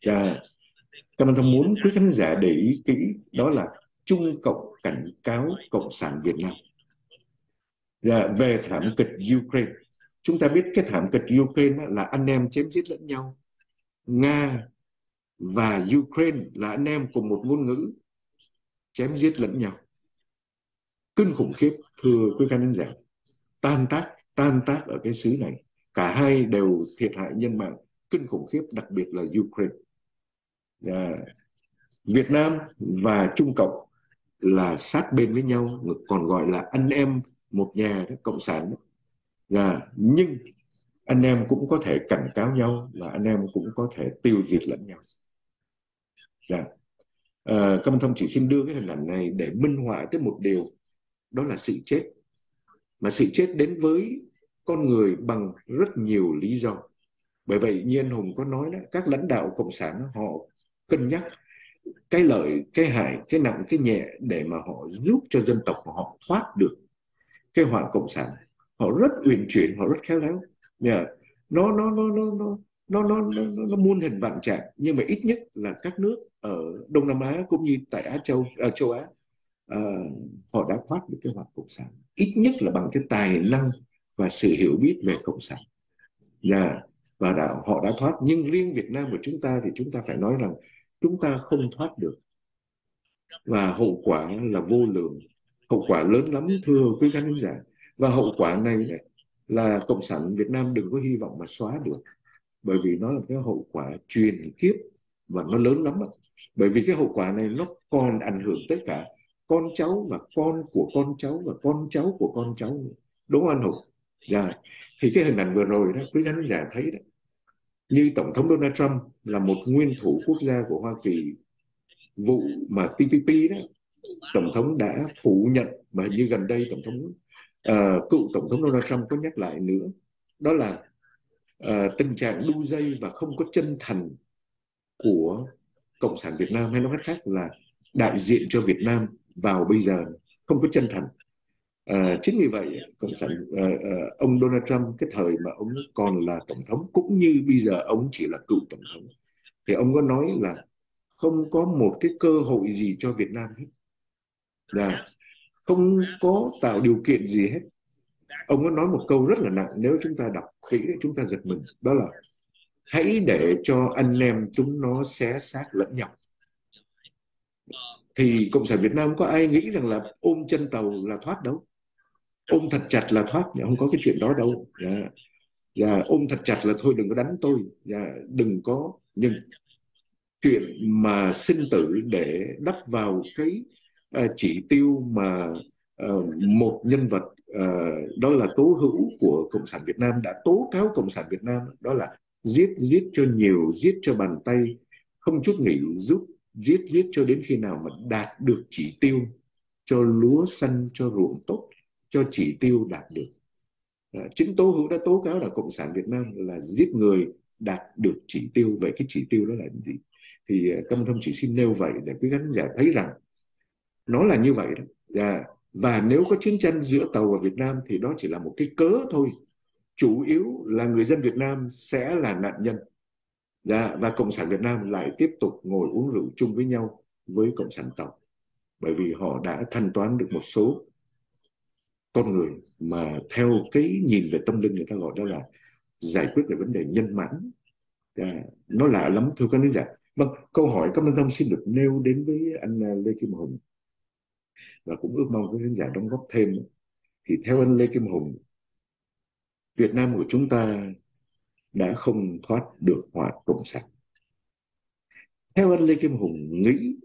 Và các bạn muốn. Quý khán giả để ý kỹ đó là Trung Cộng cảnh cáo Cộng sản Việt Nam. Dạ, về thảm kịch Ukraine. Chúng ta biết cái thảm kịch Ukraine là anh em chém giết lẫn nhau. Nga và Ukraine là anh em cùng một ngôn ngữ chém giết lẫn nhau. Kinh khủng khiếp thưa quý khán giả. Tan tác tan tác ở cái xứ này. Cả hai đều thiệt hại nhân mạng kinh khủng khiếp đặc biệt là Ukraine. À, Việt Nam và Trung Cộng là sát bên với nhau còn gọi là anh em một nhà đó, cộng sản đó. À, nhưng anh em cũng có thể cảnh cáo nhau và anh em cũng có thể tiêu diệt lẫn nhau. À, à, Công Thông chỉ xin đưa cái hình ảnh này để minh họa tới một điều đó là sự chết. Mà sự chết đến với con người bằng rất nhiều lý do bởi vậy như anh Hùng có nói đó các lãnh đạo cộng sản họ cân nhắc cái lợi cái hại cái nặng cái nhẹ để mà họ giúp cho dân tộc của họ thoát được cái họa cộng sản họ rất uyển chuyển họ rất khéo léo yeah. nó nó nó nó nó nó nó nó, nó muôn hình vạn trạng nhưng mà ít nhất là các nước ở Đông Nam Á cũng như tại Á Châu ở châu Á uh, họ đã thoát được cái hoạt cộng sản ít nhất là bằng cái tài năng và sự hiểu biết về cộng sản yeah và đã, họ đã thoát. Nhưng riêng Việt Nam của chúng ta thì chúng ta phải nói rằng chúng ta không thoát được. Và hậu quả là vô lượng hậu quả lớn lắm thưa quý khán giả. Và hậu quả này là cộng sản Việt Nam đừng có hy vọng mà xóa được bởi vì nó là cái hậu quả truyền kiếp và nó lớn lắm đó. bởi vì cái hậu quả này nó còn ảnh hưởng tất cả con cháu và con của con cháu và con cháu của con cháu đúng không anh Hùng? Dạ thì cái hình ảnh vừa rồi đó quý khán giả thấy đó như tổng thống Donald Trump là một nguyên thủ quốc gia của Hoa Kỳ vụ mà TPP đó tổng thống đã phủ nhận và như gần đây tổng thống uh, cựu tổng thống Donald Trump có nhắc lại nữa đó là uh, tình trạng đu dây và không có chân thành của cộng sản Việt Nam hay nói cách khác là đại diện cho Việt Nam vào bây giờ không có chân thành. À, chính vì vậy cộng sản à, à, ông Donald Trump cái thời mà ông còn là tổng thống cũng như bây giờ ông chỉ là cựu tổng thống thì ông có nói là không có một cái cơ hội gì cho Việt Nam hết. Là không có tạo điều kiện gì hết. Ông có nói một câu rất là nặng nếu chúng ta đọc kỹ chúng ta giật mình đó là hãy để cho anh em chúng nó xé xác lẫn nhau. Thì cộng sản Việt Nam có ai nghĩ rằng là ôm chân tàu là thoát đâu? Ôm thật chặt là thoát dạ, không có cái chuyện đó đâu. Dạ. Dạ, ôm thật chặt là thôi đừng có đánh tôi. Dạ, đừng có nhưng chuyện mà sinh tử để đắp vào cái uh, chỉ tiêu mà uh, một nhân vật uh, đó là tố hữu của cộng sản Việt Nam đã tố cáo cộng sản Việt Nam đó là giết giết cho nhiều giết cho bàn tay không chút nghỉ giúp giết giết cho đến khi nào mà đạt được chỉ tiêu cho lúa xanh cho ruộng tốt cho chỉ tiêu đạt được. Ờ, à, chính tố hữu đã tố cáo là cộng sản việt nam là giết người đạt được chỉ tiêu. Vậy cái chỉ tiêu đó là gì? Thì ờ, câm thông chỉ xin nêu vậy để quý khán giả thấy rằng nó là như vậy đó. Và, và nếu có chiến tranh giữa tàu và việt nam thì đó chỉ là một cái cớ thôi. Chủ yếu là người dân việt nam sẽ là nạn nhân. Và, và cộng sản việt nam lại tiếp tục ngồi uống rượu chung với nhau với cộng sản tàu. Bởi vì họ đã thanh toán được một số con người mà theo cái nhìn về tâm linh người ta gọi đó là giải quyết về vấn đề nhân mãn. À, nó lạ lắm thưa các khán giả. Vâng câu hỏi cảm ơn thông xin được nêu đến với anh à, Lê Kim Hùng. Và cũng ước mong các khán giả đóng góp thêm. Thì theo anh Lê Kim Hùng Việt Nam của chúng ta đã không thoát được họa cộng sản. Theo anh Lê Kim Hùng nghĩ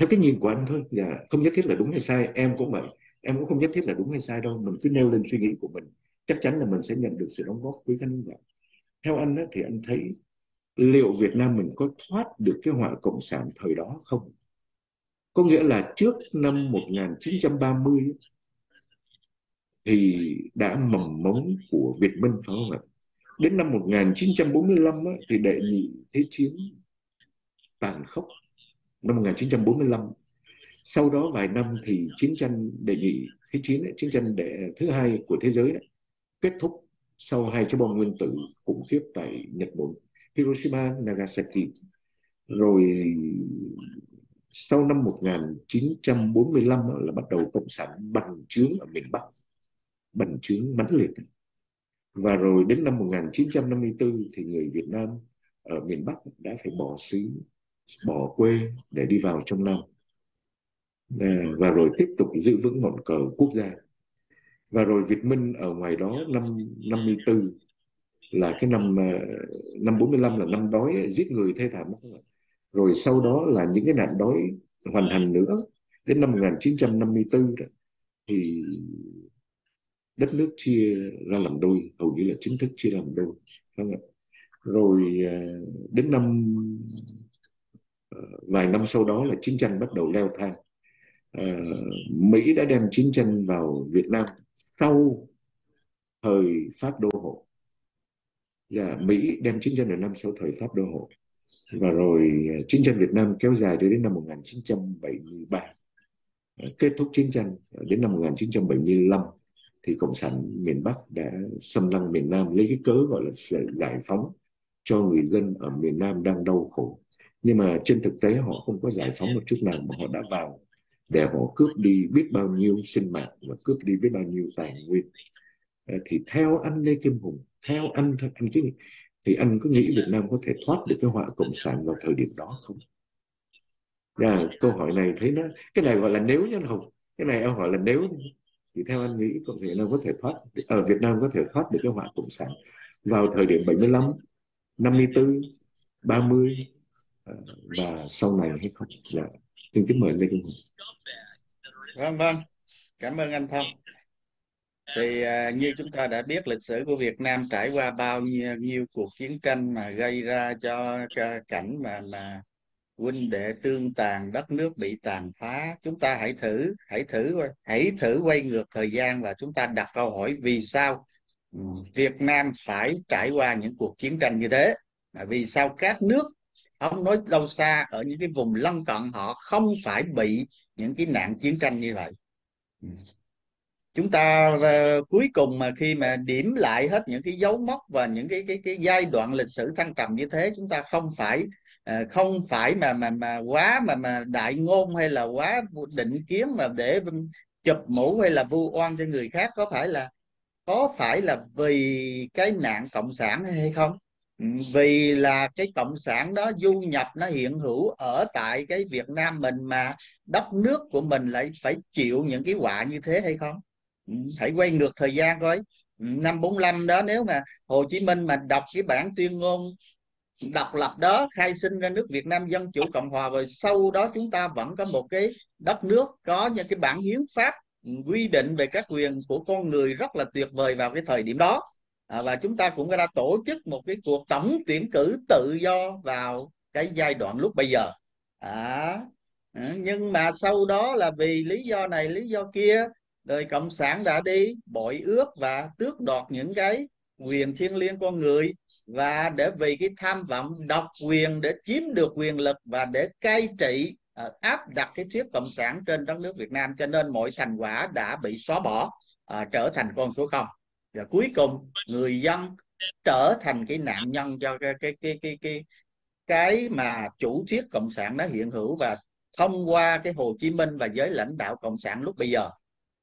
theo cái nhìn của anh thôi là không nhất thiết là đúng hay sai em cũng vậy em cũng không nhất thiết là đúng hay sai đâu mình cứ nêu lên suy nghĩ của mình. Chắc chắn là mình sẽ nhận được sự đóng góp quý khán giả. Theo anh đó, thì anh thấy liệu Việt Nam mình có thoát được cái họa cộng sản thời đó không? Có nghĩa là trước năm 1930 thì đã mầm mống của Việt Minh phải không ạ? Đến năm 1945 thì đệ nhị thế chiến tàn khốc. Năm 1945 sau đó vài năm thì chiến tranh đệ nhị thế chiến ấy, chiến tranh đệ thứ hai của thế giới ấy, kết thúc sau hai trái bom nguyên tử khủng khiếp tại Nhật Bản Hiroshima Nagasaki. Rồi sau năm 1945 là bắt đầu cộng sản bành trướng ở miền Bắc bành trướng mãnh liệt. Và rồi đến năm 1954 thì người Việt Nam ở miền Bắc đã phải bỏ xứ bỏ quê để đi vào trong Nam. Ờ, và rồi tiếp tục giữ vững ngọn cờ quốc gia. Và rồi Việt Minh ở ngoài đó năm 54 là cái năm ờ, năm 45 là năm đói giết người thê thảm. Rồi sau đó là những cái nạn đói hoàn thành nữa. Đến năm 1954 đó, thì đất nước chia ra làm đôi hầu như là chính thức chia làm đôi. Không ạ? Rồi ờ, đến năm vài năm sau đó là chiến tranh bắt đầu leo thang. Ờ, Mỹ đã đem chiến tranh vào Việt Nam sau thời Pháp đô hộ. Là Mỹ đem chiến tranh ở năm sau thời Pháp đô hộ. Và rồi ờ, chiến tranh Việt Nam kéo dài cho đến năm 1973 ờ, kết thúc chiến tranh đến năm 1975 thì cộng sản miền Bắc đã xâm lăng miền Nam, lấy cái cớ gọi là giải phóng cho người dân ở miền Nam đang đau khổ. Nhưng mà trên thực tế họ không có giải phóng một chút nào mà họ đã vào để họ cướp đi biết bao nhiêu sinh mạng và cướp đi biết bao nhiêu tài nguyên. Ờ, thì theo anh Lê Kim Hùng theo anh anh chứ thì anh có nghĩ Việt Nam có thể thoát được cái họa cộng sản vào thời điểm đó không? À, câu hỏi này thấy nó cái này gọi là nếu nhân Hùng cái này em hỏi là nếu thì theo anh nghĩ cộng Việt Nam có thể thoát ở Việt Nam có thể thoát được cái họa cộng sản vào thời điểm 75 54 30 và sau này hay không? Dạ xin kính mời Lê Trung Hùng. Vâng vâng. Cảm ơn anh Thông thì à, như chúng ta đã biết lịch sử của Việt Nam trải qua bao nhiêu, nhiêu cuộc chiến tranh mà gây ra cho cảnh mà mà huynh đệ tương tàn đất nước bị tàn phá. Chúng ta hãy thử hãy thử hãy thử quay ngược thời gian và chúng ta đặt câu hỏi vì sao ừ, Việt Nam phải trải qua những cuộc chiến tranh như thế? Vì sao các nước không nói đâu xa ở những cái vùng lân cận họ không phải bị những cái nạn chiến tranh như vậy. Ừ. Chúng ta uh, cuối cùng mà khi mà điểm lại hết những cái dấu mốc và những cái cái cái giai đoạn lịch sử thăng trầm như thế chúng ta không phải uh, không phải mà mà mà quá mà mà đại ngôn hay là quá định kiến mà để chụp mũ hay là vu oan cho người khác có phải là có phải là vì cái nạn cộng sản hay không Ừ, vì là cái cộng sản đó, du nhập nó hiện hữu ở tại cái Việt Nam mình mà đất nước của mình lại phải chịu những cái họa như thế hay không? Ừ, hãy quay ngược thời gian coi. Ừ, năm 45 đó, nếu mà Hồ Chí Minh mà đọc cái bản tuyên ngôn độc lập đó, khai sinh ra nước Việt Nam Dân Chủ Cộng Hòa, rồi sau đó chúng ta vẫn có một cái đất nước, có những cái bản hiến pháp quy định về các quyền của con người rất là tuyệt vời vào cái thời điểm đó à, và chúng ta cũng đã tổ chức một cái cuộc tổng tuyển cử tự do vào cái giai đoạn lúc bây giờ. À, ừ, nhưng mà sau đó là vì lý do này lý do kia đời cộng sản đã đi bội ước và tước đoạt những cái quyền thiêng liêng con người và để vì cái tham vọng độc quyền để chiếm được quyền lực và để cai trị à, áp đặt cái thuyết cộng sản trên đất nước Việt Nam. Cho nên mọi thành quả đã bị xóa bỏ à, trở thành con số không và cuối cùng người dân trở thành cái nạn nhân cho cái cái cái cái cái cái mà chủ thuyết cộng sản nó hiện hữu và thông qua cái Hồ Chí Minh và giới lãnh đạo cộng sản lúc bây giờ.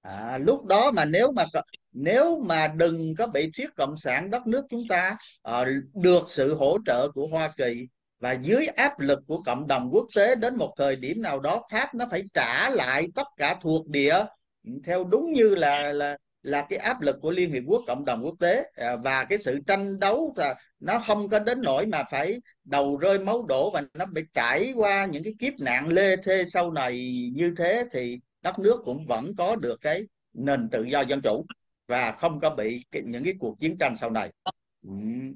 À, lúc đó mà nếu mà nếu mà đừng có bị thuyết cộng sản đất nước chúng ta à, được sự hỗ trợ của Hoa Kỳ và dưới áp lực của cộng đồng quốc tế đến một thời điểm nào đó Pháp nó phải trả lại tất cả thuộc địa ừ, theo đúng như là là là cái áp lực của Liên Hiệp Quốc cộng đồng quốc tế à, và cái sự tranh đấu là nó không có đến nỗi mà phải đầu rơi máu đổ và nó bị trải qua những cái kiếp nạn lê thê sau này như thế thì đất nước cũng vẫn có được cái nền tự do dân chủ và không có bị cái, những cái cuộc chiến tranh sau này. Ừ,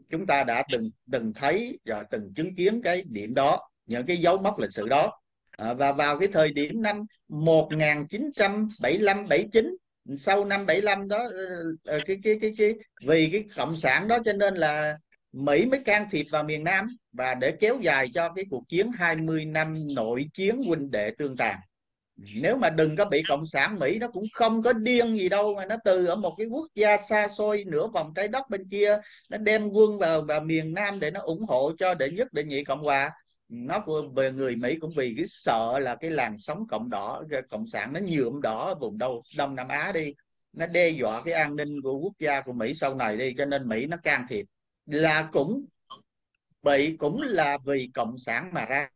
chúng ta đã từng từng thấy và từng chứng kiến cái điểm đó những cái dấu mốc lịch sử đó. À, và vào cái thời điểm năm 1975 79 sau năm 75 đó ờ, ờ, cái cái cái cái, vì cái cộng sản đó cho nên là Mỹ mới can thiệp vào miền Nam và để kéo dài cho cái cuộc chiến 20 năm nội chiến huynh đệ tương tàn. Nếu mà đừng có bị cộng sản mỹ, nó cũng không có điên gì đâu, mà nó từ ở một cái quốc gia xa xôi nửa vòng trái đất bên kia, nó đem quân vào vào miền nam để nó ủng hộ cho đệ nhất, đệ nhị cộng hòa nó về người mỹ cũng vì cái sợ là cái làn sóng cộng đỏ cộng sản nó nhuộm đỏ ở vùng đâu đông nam á đi. Nó đe dọa cái an ninh của quốc gia của mỹ sau này đi cho nên mỹ nó can thiệp. Là cũng bị cũng là vì cộng sản mà ra.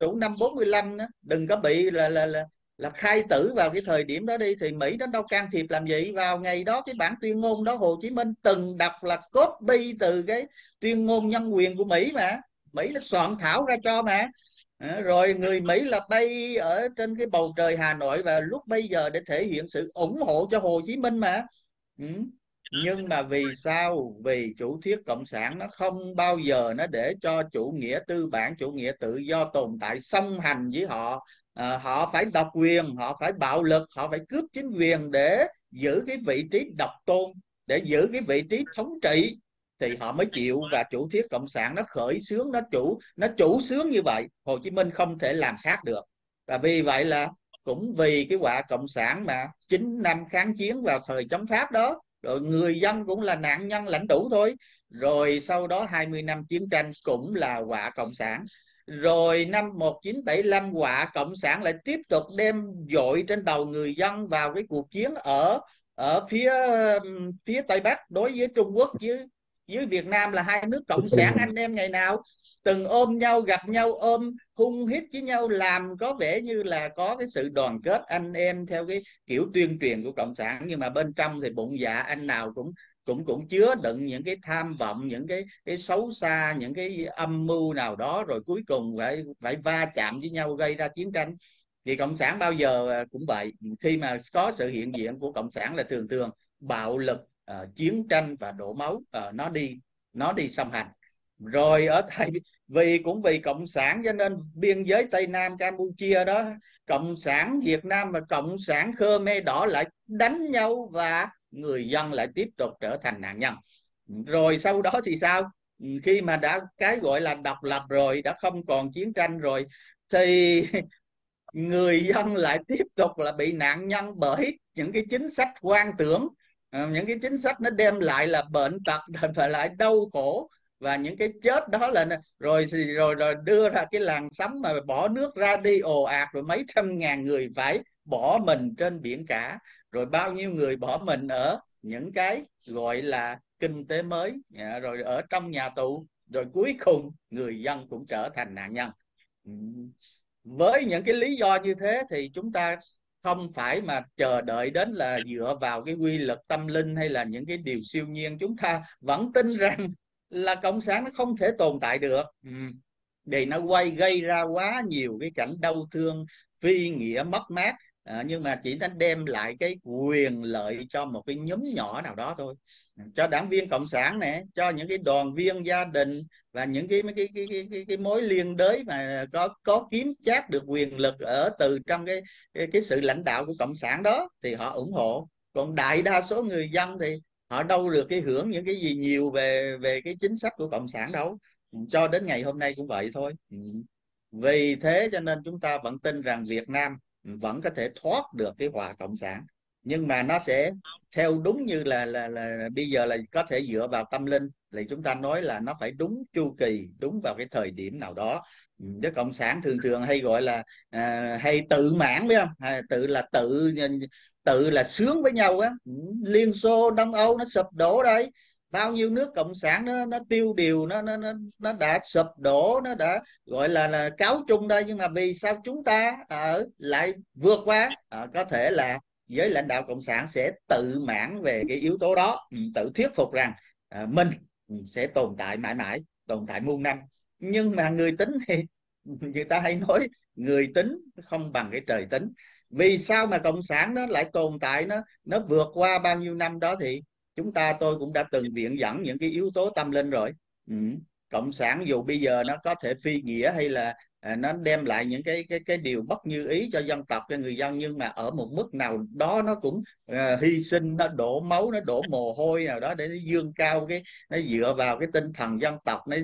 Đủ năm 45 đó, đừng có bị là là là là khai tử vào cái thời điểm đó đi, thì Mỹ nó đâu can thiệp làm gì? Vào ngày đó, cái bản tuyên ngôn đó, Hồ Chí Minh từng đọc là copy từ cái tuyên ngôn nhân quyền của Mỹ mà. Mỹ nó soạn thảo ra cho mà. À, rồi người Mỹ là bay ở trên cái bầu trời Hà Nội, và lúc bây giờ để thể hiện sự ủng hộ cho Hồ Chí Minh mà. Ừ nhưng mà vì sao? Vì chủ thuyết cộng sản nó không bao giờ nó để cho chủ nghĩa tư bản chủ nghĩa tự do tồn tại song hành với họ. À, họ phải độc quyền họ phải bạo lực họ phải cướp chính quyền để giữ cái vị trí độc tôn để giữ cái vị trí thống trị. Thì họ mới chịu và chủ thuyết cộng sản nó khởi xướng nó chủ nó chủ sướng như vậy. Hồ Chí Minh không thể làm khác được. Và vì vậy là cũng vì cái quả cộng sản mà 9 năm kháng chiến vào thời chống Pháp đó rồi người dân cũng là nạn nhân lãnh đủ thôi. Rồi sau đó 20 năm chiến tranh cũng là quả cộng sản. Rồi năm 1975 quả cộng sản lại tiếp tục đem dội trên đầu người dân vào cái cuộc chiến ở ở phía phía tây bắc đối với Trung Quốc chứ với Việt Nam là hai nước cộng sản anh em ngày nào từng ôm nhau gặp nhau ôm hung hít với nhau làm có vẻ như là có cái sự đoàn kết anh em theo cái kiểu tuyên truyền của cộng sản. Nhưng mà bên trong thì bụng dạ anh nào cũng cũng cũng chứa đựng những cái tham vọng những cái cái xấu xa những cái âm mưu nào đó rồi cuối cùng phải phải va chạm với nhau gây ra chiến tranh. Thì cộng sản bao giờ cũng vậy. Khi mà có sự hiện diện của cộng sản là thường thường bạo lực uh, chiến tranh và đổ máu uh, nó đi nó đi xâm hành. Rồi ở tại vì cũng vì cộng sản cho nên biên giới tây nam campuchia đó cộng sản việt nam và cộng sản khmer đỏ lại đánh nhau và người dân lại tiếp tục trở thành nạn nhân. Rồi sau đó thì sao? Khi mà đã cái gọi là độc lập rồi đã không còn chiến tranh rồi thì người dân lại tiếp tục là bị nạn nhân bởi những cái chính sách quan tưởng Ờ, những cái chính sách nó đem lại là bệnh tật và lại đau khổ. Và những cái chết đó là rồi rồi rồi đưa ra cái làn sóng mà bỏ nước ra đi, ồ ạt, rồi mấy trăm ngàn người phải bỏ mình trên biển cả. Rồi bao nhiêu người bỏ mình ở những cái gọi là kinh tế mới dạ, rồi ở trong nhà tù. Rồi cuối cùng người dân cũng trở thành nạn nhân. Với những cái lý do như thế thì chúng ta không phải mà chờ đợi đến là dựa vào cái quy luật tâm linh hay là những cái điều siêu nhiên chúng ta vẫn tin rằng là cộng sản nó không thể tồn tại được. Ừ. nó quay gây ra quá nhiều cái cảnh đau thương phi nghĩa mất mát. À, nhưng mà chỉ nó đem lại cái quyền lợi cho một cái nhóm nhỏ nào đó thôi. Cho đảng viên cộng sản này cho những cái đoàn viên gia đình và những cái cái cái cái, cái, cái mối liên đới mà có có kiếm chát được quyền lực ở từ trong cái, cái cái sự lãnh đạo của cộng sản đó thì họ ủng hộ. Còn đại đa số người dân thì họ đâu được cái hưởng những cái gì nhiều về về cái chính sách của cộng sản đâu. Ừ, cho đến ngày hôm nay cũng vậy thôi. Ừ. Vì thế cho nên chúng ta vẫn tin rằng Việt Nam vẫn có thể thoát được cái họa cộng sản nhưng mà nó sẽ theo đúng như là là là bây giờ là có thể dựa vào tâm linh. Thì chúng ta nói là nó phải đúng chu kỳ đúng vào cái thời điểm nào đó. Chứ cộng sản thường thường hay gọi là à, hay tự mãn phải không? À, tự là tự tự là sướng với nhau á. Liên xô đông âu nó sụp đổ đây bao nhiêu nước cộng sản nó nó tiêu điều nó nó nó nó đã sụp đổ nó đã gọi là là cáo chung đây. Nhưng mà vì sao chúng ta ở lại vượt qua? À, có thể là giới lãnh đạo cộng sản sẽ tự mãn về cái yếu tố đó ừ, tự thuyết phục rằng à, mình ừ, sẽ tồn tại mãi mãi tồn tại muôn năm. Nhưng mà người tính thì người ta hay nói người tính không bằng cái trời tính. Vì sao mà cộng sản nó lại tồn tại nó nó vượt qua bao nhiêu năm đó thì chúng ta tôi cũng đã từng viện dẫn những cái yếu tố tâm linh rồi. Ừ cộng sản dù bây giờ nó có thể phi nghĩa hay là à, nó đem lại những cái cái cái điều bất như ý cho dân tộc cho người dân nhưng mà ở một mức nào đó nó cũng à, hy sinh nó đổ máu nó đổ mồ hôi nào đó để nó dương cao cái nó dựa vào cái tinh thần dân tộc nó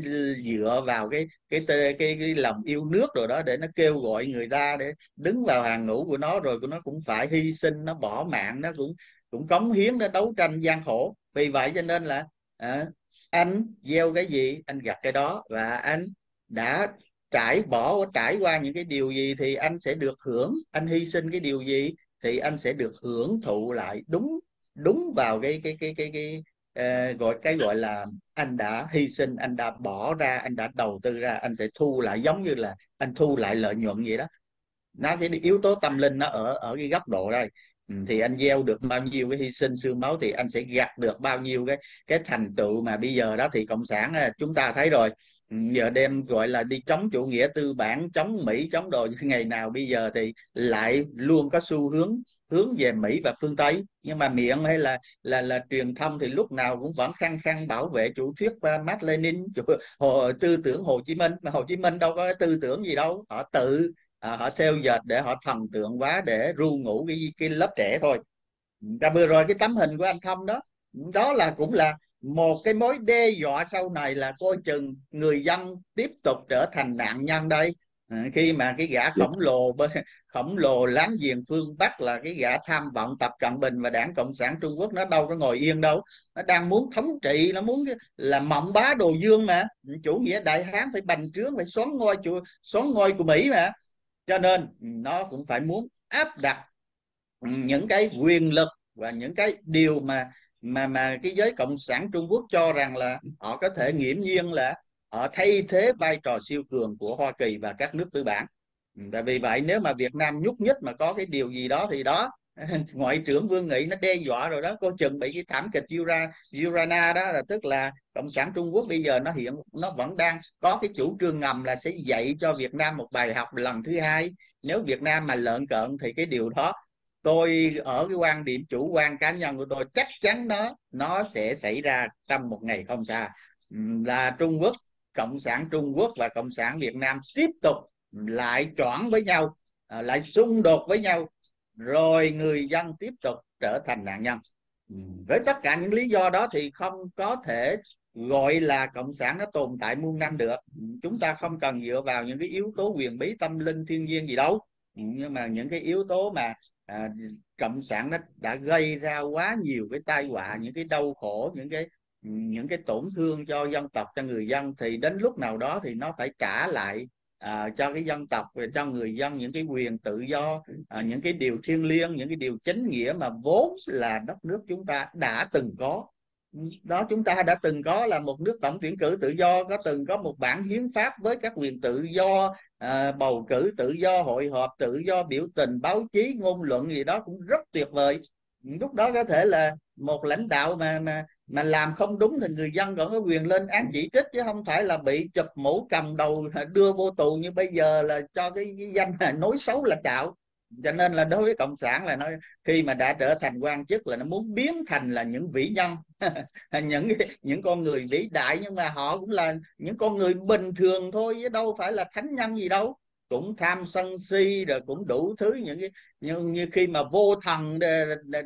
dựa vào cái cái cái cái, cái lòng yêu nước rồi đó để nó kêu gọi người ta để đứng vào hàng ngũ của nó rồi của nó cũng phải hy sinh nó bỏ mạng nó cũng cũng cống hiến nó đấu tranh gian khổ. Vì vậy cho nên là à, anh gieo cái gì? Anh gặt cái đó và anh đã trải bỏ trải qua những cái điều gì thì anh sẽ được hưởng. Anh hy sinh cái điều gì thì anh sẽ được hưởng thụ lại. Đúng đúng vào cái cái cái cái cái, cái uh, gọi cái gọi là anh đã hy sinh anh đã bỏ ra anh đã đầu tư ra anh sẽ thu lại giống như là anh thu lại lợi nhuận vậy đó. Nó cái yếu tố tâm linh nó ở ở cái góc độ đây. Ừ. thì anh gieo được bao nhiêu cái hy sinh xương máu thì anh sẽ gặt được bao nhiêu cái cái thành tựu mà bây giờ đó thì cộng sản à, chúng ta thấy rồi. Ừ, giờ đem gọi là đi chống chủ nghĩa tư bản chống mỹ chống đồ. Ngày nào bây giờ thì lại luôn có xu hướng hướng về mỹ và phương tây. Nhưng mà miệng hay là là là truyền thông thì lúc nào cũng vẫn khăng khăng bảo vệ chủ thuyết uh, Mark Lenin chủ, hồ, tư tưởng Hồ Chí Minh. Mà Hồ Chí Minh đâu có tư tưởng gì đâu họ tự à, họ theo dệt để họ thần tượng quá để ru ngủ cái cái lớp trẻ thôi. Và vừa rồi cái tấm hình của anh thông đó đó là cũng là một cái mối đe dọa sau này là coi chừng người dân tiếp tục trở thành nạn nhân đây. À, khi mà cái gã khổng lồ khổng lồ láng giềng phương bắc là cái gã tham vọng tập cận bình và đảng cộng sản trung quốc nó đâu có ngồi yên đâu. Nó đang muốn thống trị nó muốn là mộng bá đồ dương mà. Chủ nghĩa đại hán phải bành trướng phải xoắn ngôi chủ xoắn ngôi của mỹ mà cho nên nó cũng phải muốn áp đặt những cái quyền lực và những cái điều mà mà mà cái giới cộng sản Trung Quốc cho rằng là họ có thể nghiễm nhiên là họ thay thế vai trò siêu cường của Hoa Kỳ và các nước tư bản. Tại vì vậy nếu mà Việt Nam nhúc nhích mà có cái điều gì đó thì đó ngoại trưởng Vương Nghị nó đe dọa rồi đó, cô chừng bị cái thảm kịch yura Urana đó, là tức là cộng sản Trung Quốc bây giờ nó hiện, nó vẫn đang có cái chủ trương ngầm là sẽ dạy cho Việt Nam một bài học lần thứ hai. Nếu Việt Nam mà lợn cợn thì cái điều đó, tôi ở cái quan điểm chủ quan cá nhân của tôi, chắc chắn nó nó sẽ xảy ra trong một ngày không xa. Là Trung Quốc, cộng sản Trung Quốc và cộng sản Việt Nam tiếp tục lại choảng với nhau à, lại xung đột với nhau rồi người dân tiếp tục trở thành nạn nhân. Với tất cả những lý do đó thì không có thể gọi là cộng sản nó tồn tại muôn năm được. Chúng ta không cần dựa vào những cái yếu tố quyền bí tâm linh thiên nhiên gì đâu. Nhưng mà những cái yếu tố mà à, cộng sản nó đã gây ra quá nhiều cái tai họa những cái đau khổ những cái những cái tổn thương cho dân tộc cho người dân thì đến lúc nào đó thì nó phải trả lại à, cho cái dân tộc và cho người dân những cái quyền tự do à, những cái điều thiêng liêng những cái điều chính nghĩa mà vốn là đất nước chúng ta đã từng có. Đó chúng ta đã từng có là một nước tổng tuyển cử tự do có từng có một bản hiến pháp với các quyền tự do à, bầu cử tự do hội họp tự do biểu tình báo chí ngôn luận gì đó cũng rất tuyệt vời. Lúc đó có thể là một lãnh đạo mà mà mà làm không đúng thì người dân vẫn có quyền lên án chỉ trích chứ không phải là bị chụp mũ cầm đầu đưa vô tù như bây giờ là cho cái, cái danh là nói xấu là đạo cho nên là đối với cộng sản là nó khi mà đã trở thành quan chức là nó muốn biến thành là những vĩ nhân. Những những con người vĩ đại nhưng mà họ cũng là những con người bình thường thôi chứ đâu phải là thánh nhân gì đâu cũng tham sân si rồi cũng đủ thứ những cái như, như khi mà vô thần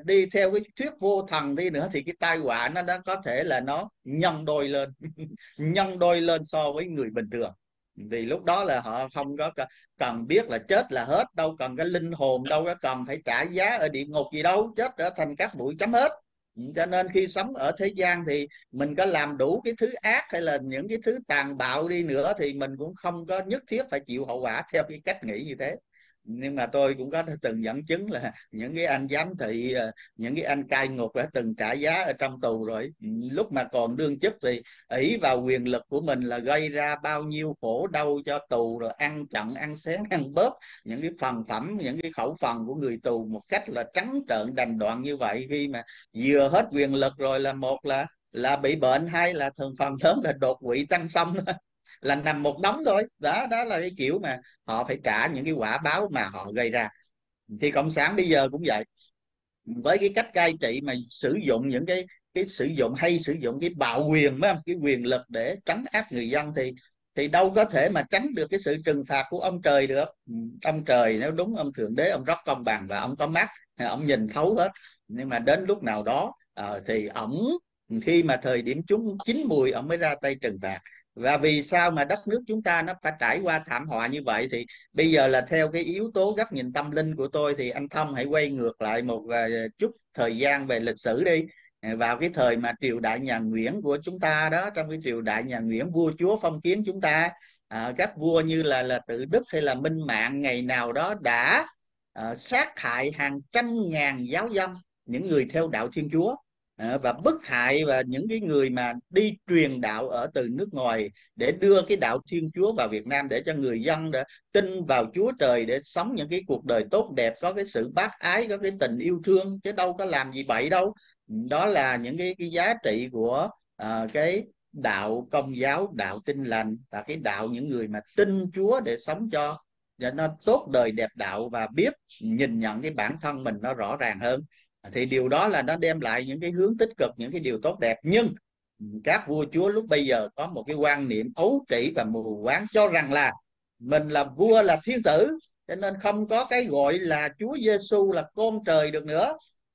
đi theo cái thuyết vô thần đi nữa thì cái tai họa nó đã có thể là nó nhân đôi lên nhân đôi lên so với người bình thường. Vì lúc đó là họ không có cần biết là chết là hết đâu cần cái linh hồn đâu có cần phải trả giá ở địa ngục gì đâu chết trở thành các bụi chấm hết cho nên khi sống ở thế gian thì mình có làm đủ cái thứ ác hay là những cái thứ tàn bạo đi nữa thì mình cũng không có nhất thiết phải chịu hậu quả theo cái cách nghĩ như thế nhưng mà tôi cũng có từng dẫn chứng là những cái anh giám thị ờ, những cái anh cai ngục đã từng trả giá ở trong tù rồi. Ừ, lúc mà còn đương chức thì ỷ vào quyền lực của mình là gây ra bao nhiêu khổ đau cho tù, rồi ăn chặn ăn xén, ăn bớt những cái phần phẩm, những cái khẩu phần của người tù một cách là trắng trợn, đành đoạn như vậy. Khi mà vừa hết quyền lực rồi là một là là bị bệnh hay là thường phần lớn là đột quỵ tăng xong là nằm một đống thôi. Đó đó là cái kiểu mà họ phải trả những cái quả báo mà họ gây ra. Thì cộng sản bây giờ cũng vậy. Với cái cách cai trị mà sử dụng những cái cái sử dụng hay sử dụng cái bạo quyền phải không? cái quyền lực để trấn áp người dân thì thì đâu có thể mà tránh được cái sự trừng phạt của ông trời được. Ừ, ông trời nếu đúng ông thượng đế ông rất công bằng và ông có mắt ông nhìn thấu hết. Nhưng mà đến lúc nào đó uh, thì ổng khi mà thời điểm chúng chín mùi ông mới ra tay trừng phạt và vì sao mà đất nước chúng ta nó phải trải qua thảm họa như vậy thì bây giờ là theo cái yếu tố góc nhìn tâm linh của tôi thì anh Thông hãy quay ngược lại một ờ, chút thời gian về lịch sử đi. Ờ, vào cái thời mà triều đại nhà Nguyễn của chúng ta đó trong cái triều đại nhà Nguyễn vua chúa phong kiến chúng ta à, các vua như là là tự đức hay là minh mạng ngày nào đó đã à, sát hại hàng trăm ngàn giáo dân những người theo đạo thiên chúa. Ờ, và bức hại và những cái người mà đi truyền đạo ở từ nước ngoài để đưa cái đạo Thiên Chúa vào Việt Nam để cho người dân đã tin vào Chúa Trời để sống những cái cuộc đời tốt đẹp có cái sự bác ái có cái tình yêu thương chứ đâu có làm gì bậy đâu. Đó là những cái, cái giá trị của uh, cái đạo công giáo đạo tin lành và cái đạo những người mà tin Chúa để sống cho cho nó tốt đời đẹp đạo và biết nhìn nhận cái bản thân mình nó rõ ràng hơn thì điều đó là nó đem lại những cái hướng tích cực những cái điều tốt đẹp. Nhưng các vua chúa lúc bây giờ có một cái quan niệm ấu trĩ và mù quáng cho rằng là mình là vua là thiên tử cho nên không có cái gọi là Chúa Giêsu là con trời được nữa.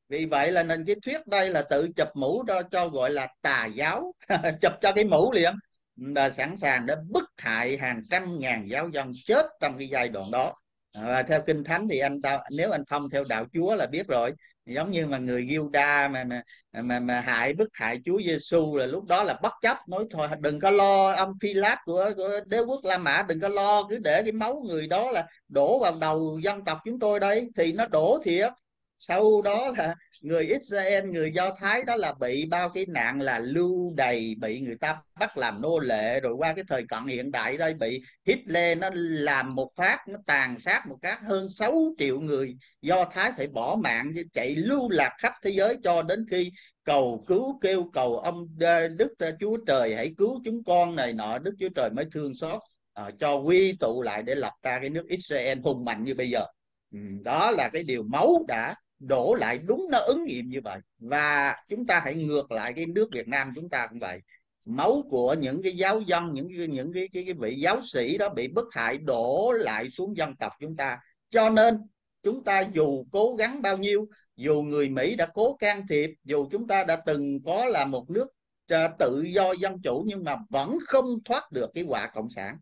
Vì vậy là nên cái thuyết đây là tự chụp mũ cho cho gọi là tà giáo chụp cho cái mũ liền. Là sẵn sàng để bức hại hàng trăm ngàn giáo dân chết trong cái giai đoạn đó. À, theo kinh thánh thì anh ta nếu anh thông theo đạo Chúa là biết rồi giống như mà người Gilda mà mà mà, mà hại bức hại Chúa Giêsu là lúc đó là bất chấp nói thôi đừng có lo ông Phi Lát của, của đế quốc La Mã đừng có lo cứ để cái máu người đó là đổ vào đầu dân tộc chúng tôi đây. Thì nó đổ thiệt. Sau đó là người Israel người Do Thái đó là bị bao cái nạn là lưu đày bị người ta bắt làm nô lệ. Rồi qua cái thời cận hiện đại đây bị Hitler nó làm một phát nó tàn sát một cách hơn 6 triệu người. Do Thái phải bỏ mạng chạy lưu lạc khắp thế giới cho đến khi cầu cứu kêu cầu ông ờ, Đức ờ, Chúa Trời hãy cứu chúng con này nọ. Đức Chúa Trời mới thương xót uh, cho quy tụ lại để lập ra cái nước Israel hùng mạnh như bây giờ. Ừ, đó là cái điều máu đã đổ lại đúng nó ứng nghiệm như vậy. Và chúng ta hãy ngược lại cái nước Việt Nam chúng ta cũng vậy. Máu của những cái giáo dân những cái, những cái, cái, cái vị giáo sĩ đó bị bức hại đổ lại xuống dân tộc chúng ta. Cho nên chúng ta dù cố gắng bao nhiêu dù người Mỹ đã cố can thiệp dù chúng ta đã từng có là một nước à, tự do dân chủ nhưng mà vẫn không thoát được cái quả cộng sản.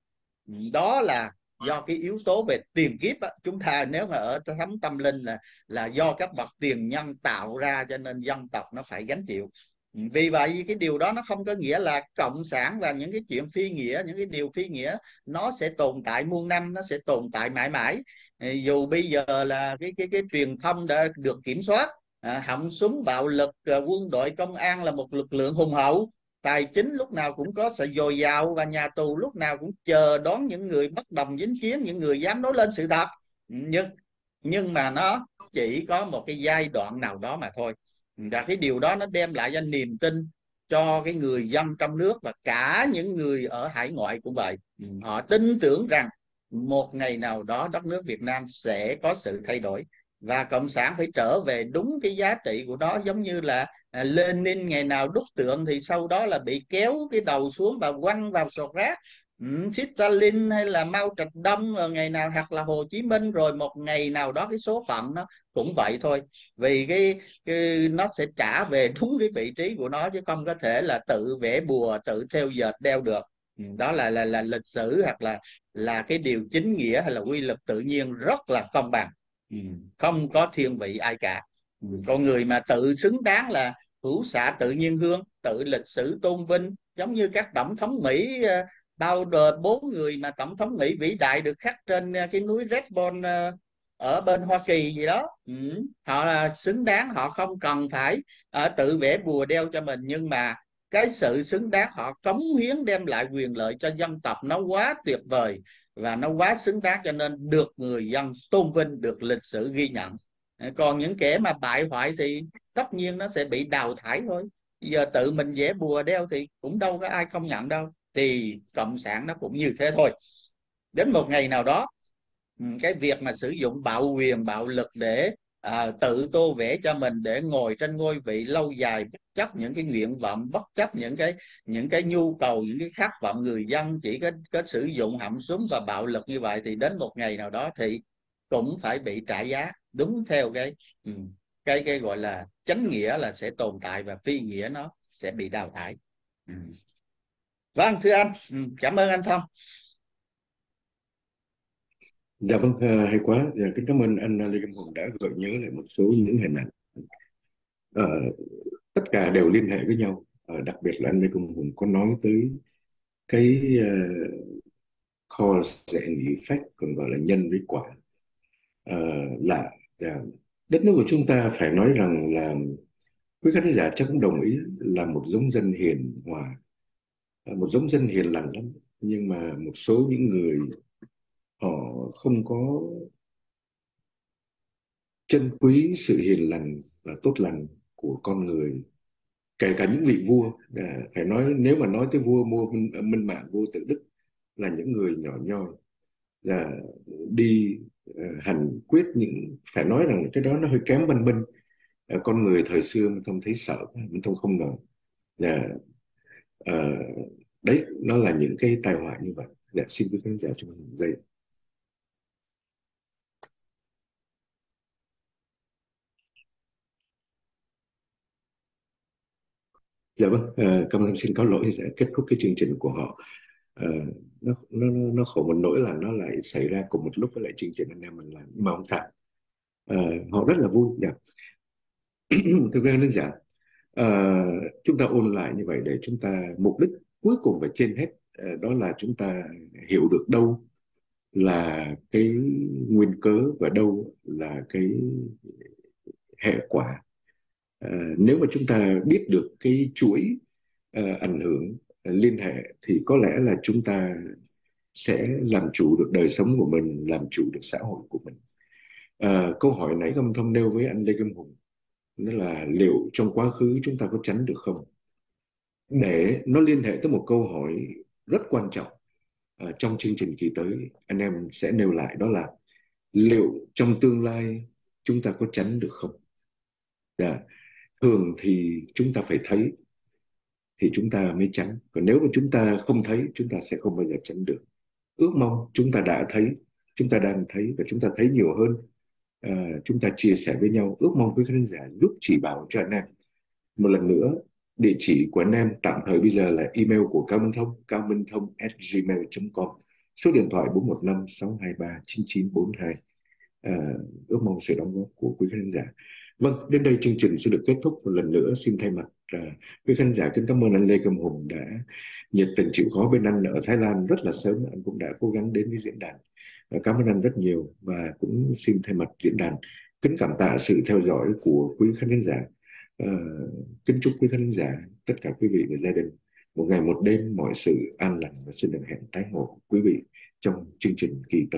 Đó là Ờ. do cái yếu tố về tiền kiếp á, chúng ta nếu mà ở thấm tâm linh là là do các bậc tiền nhân tạo ra cho nên dân tộc nó phải gánh chịu. Ừ, vì vậy cái điều đó nó không có nghĩa là cộng sản và những cái chuyện phi nghĩa những cái điều phi nghĩa nó sẽ tồn tại muôn năm nó sẽ tồn tại mãi mãi. Ừ, dù bây giờ là cái cái cái truyền thông đã được kiểm soát à, họng súng bạo lực à, quân đội công an là một lực lượng hùng hậu tài chính lúc nào cũng có sự dồi dào và nhà tù lúc nào cũng chờ đón những người bất đồng dính kiến những người dám nói lên sự thật. Nhưng nhưng mà nó chỉ có một cái giai đoạn nào đó mà thôi. Và cái điều đó nó đem lại cho niềm tin cho cái người dân trong nước và cả những người ở hải ngoại cũng vậy họ tin tưởng rằng một ngày nào đó đất nước Việt Nam sẽ có sự thay đổi và cộng sản phải trở về đúng cái giá trị của nó giống như là à, Lenin ngày nào đúc tượng thì sau đó là bị kéo cái đầu xuống và quăng vào sọt rác. Ừ, Stalin hay là Mao Trạch Đông ờ, ngày nào hoặc là Hồ Chí Minh rồi một ngày nào đó cái số phận nó cũng vậy thôi. Vì cái, cái nó sẽ trả về đúng cái vị trí của nó chứ không có thể là tự vẽ bùa tự theo dệt đeo được. Đó là là là lịch sử hoặc là là cái điều chính nghĩa hay là quy luật tự nhiên rất là công bằng. Ừ. không có thiên vị ai cả. Con người mà tự xứng đáng là hữu xạ tự nhiên hương tự lịch sử tôn vinh. Giống như các tổng thống mỹ ờ, bao đời bốn người mà tổng thống mỹ vĩ đại được khắc trên ờ, cái núi Red Bull ờ, ở bên Hoa Kỳ gì đó. Ừ. họ là xứng đáng họ không cần phải uh, tự vẽ bùa đeo cho mình nhưng mà cái sự xứng đáng họ cống hiến đem lại quyền lợi cho dân tộc nó quá tuyệt vời và nó quá xứng đáng cho nên được người dân tôn vinh được lịch sử ghi nhận. Còn những kẻ mà bại hoại thì tất nhiên nó sẽ bị đào thải thôi. Giờ tự mình vẽ bùa đeo thì cũng đâu có ai công nhận đâu. Thì cộng sản nó cũng như thế thôi. Đến một ngày nào đó ừ, cái việc mà sử dụng bạo quyền bạo lực để à, tự tô vẽ cho mình để ngồi trên ngôi vị lâu dài bất chấp những cái nguyện vọng bất chấp những cái những cái nhu cầu những cái khát vọng người dân chỉ có, có sử dụng hậm súng và bạo lực như vậy thì đến một ngày nào đó thì cũng phải bị trả giá đúng theo cái ừ, cái cái gọi là chánh nghĩa là sẽ tồn tại và phi nghĩa nó sẽ bị đào thải ừ. vâng thưa anh ừ, cảm ơn anh thông Dạ vâng, à, hay quá. Dạ, kính cảm ơn anh à, Lê Kim Hùng đã gợi nhớ lại một số những hình ảnh. À, tất cả đều liên hệ với nhau. À, đặc biệt là anh Lê Công Hùng có nói tới cái uh, cause and effect, còn gọi là nhân với quả. Uh, là yeah, đất nước của chúng ta phải nói rằng là quý khán giả chắc cũng đồng ý là một giống dân hiền hòa, một giống dân hiền lành lắm. Nhưng mà một số những người họ không có trân quý sự hiền lành và tốt lành của con người kể cả những vị vua à, phải nói nếu mà nói tới vua mua minh, à, minh mạng vua tự đức là những người nhỏ nhoi là đi à, hành quyết những phải nói rằng cái đó nó hơi kém văn minh. À, con người thời xưa mình không thấy sợ mình không không ngờ. Là à, đấy nó là những cái tai họa như vậy. Dạ xin quý khán giả chúng mình giây. Dạ vâng, à, cảm ơn xin có lỗi sẽ kết thúc cái chương trình của họ. À, nó, nó nó khổ một nỗi là nó lại xảy ra cùng một lúc với lại chương trình anh em mình làm nhưng mà không thật. À, ờ, họ rất là vui. Dạ. Thực ra đơn giản, à, chúng ta ôn lại như vậy để chúng ta mục đích cuối cùng và trên hết đó là chúng ta hiểu được đâu là cái nguyên cớ và đâu là cái hệ quả Ờ, nếu mà chúng ta biết được cái chuỗi uh, ảnh hưởng ờ, liên hệ thì có lẽ là chúng ta sẽ làm chủ được đời sống của mình làm chủ được xã hội của mình. À, câu hỏi nãy công thông nêu với anh lê kim hùng đó là liệu trong quá khứ chúng ta có tránh được không? Để nó liên hệ tới một câu hỏi rất quan trọng uh, trong chương trình kỳ tới anh em sẽ nêu lại đó là liệu trong tương lai chúng ta có tránh được không? Yeah. Thường thì chúng ta phải thấy thì chúng ta mới tránh. Còn nếu mà chúng ta không thấy chúng ta sẽ không bao giờ tránh được. Ước mong chúng ta đã thấy chúng ta đang thấy và chúng ta thấy nhiều hơn. À, chúng ta chia sẻ với nhau. Ước mong quý khán giả giúp chỉ bảo cho anh em. Một lần nữa địa chỉ của anh em tạm thời bây giờ là email của cao minh thông cao minh thông gmail com. Số điện thoại 415 623 9942 à, ước mong sự đóng góp của quý khán giả vâng đến đây chương trình sẽ được kết thúc một lần nữa. Xin thay mặt à, quý khán giả kính cảm ơn anh Lê Cầm Hùng đã nhiệt tình chịu khó bên anh ở Thái Lan rất là sớm. Anh cũng đã cố gắng đến với diễn đàn. À, cảm ơn anh rất nhiều và cũng xin thay mặt diễn đàn kính cảm tạ sự theo dõi của quý khán giả. À, kính chúc quý khán giả tất cả quý vị và gia đình một ngày một đêm mọi sự an lành và xin được hẹn tái ngộ. Quý vị trong chương trình kỳ tới.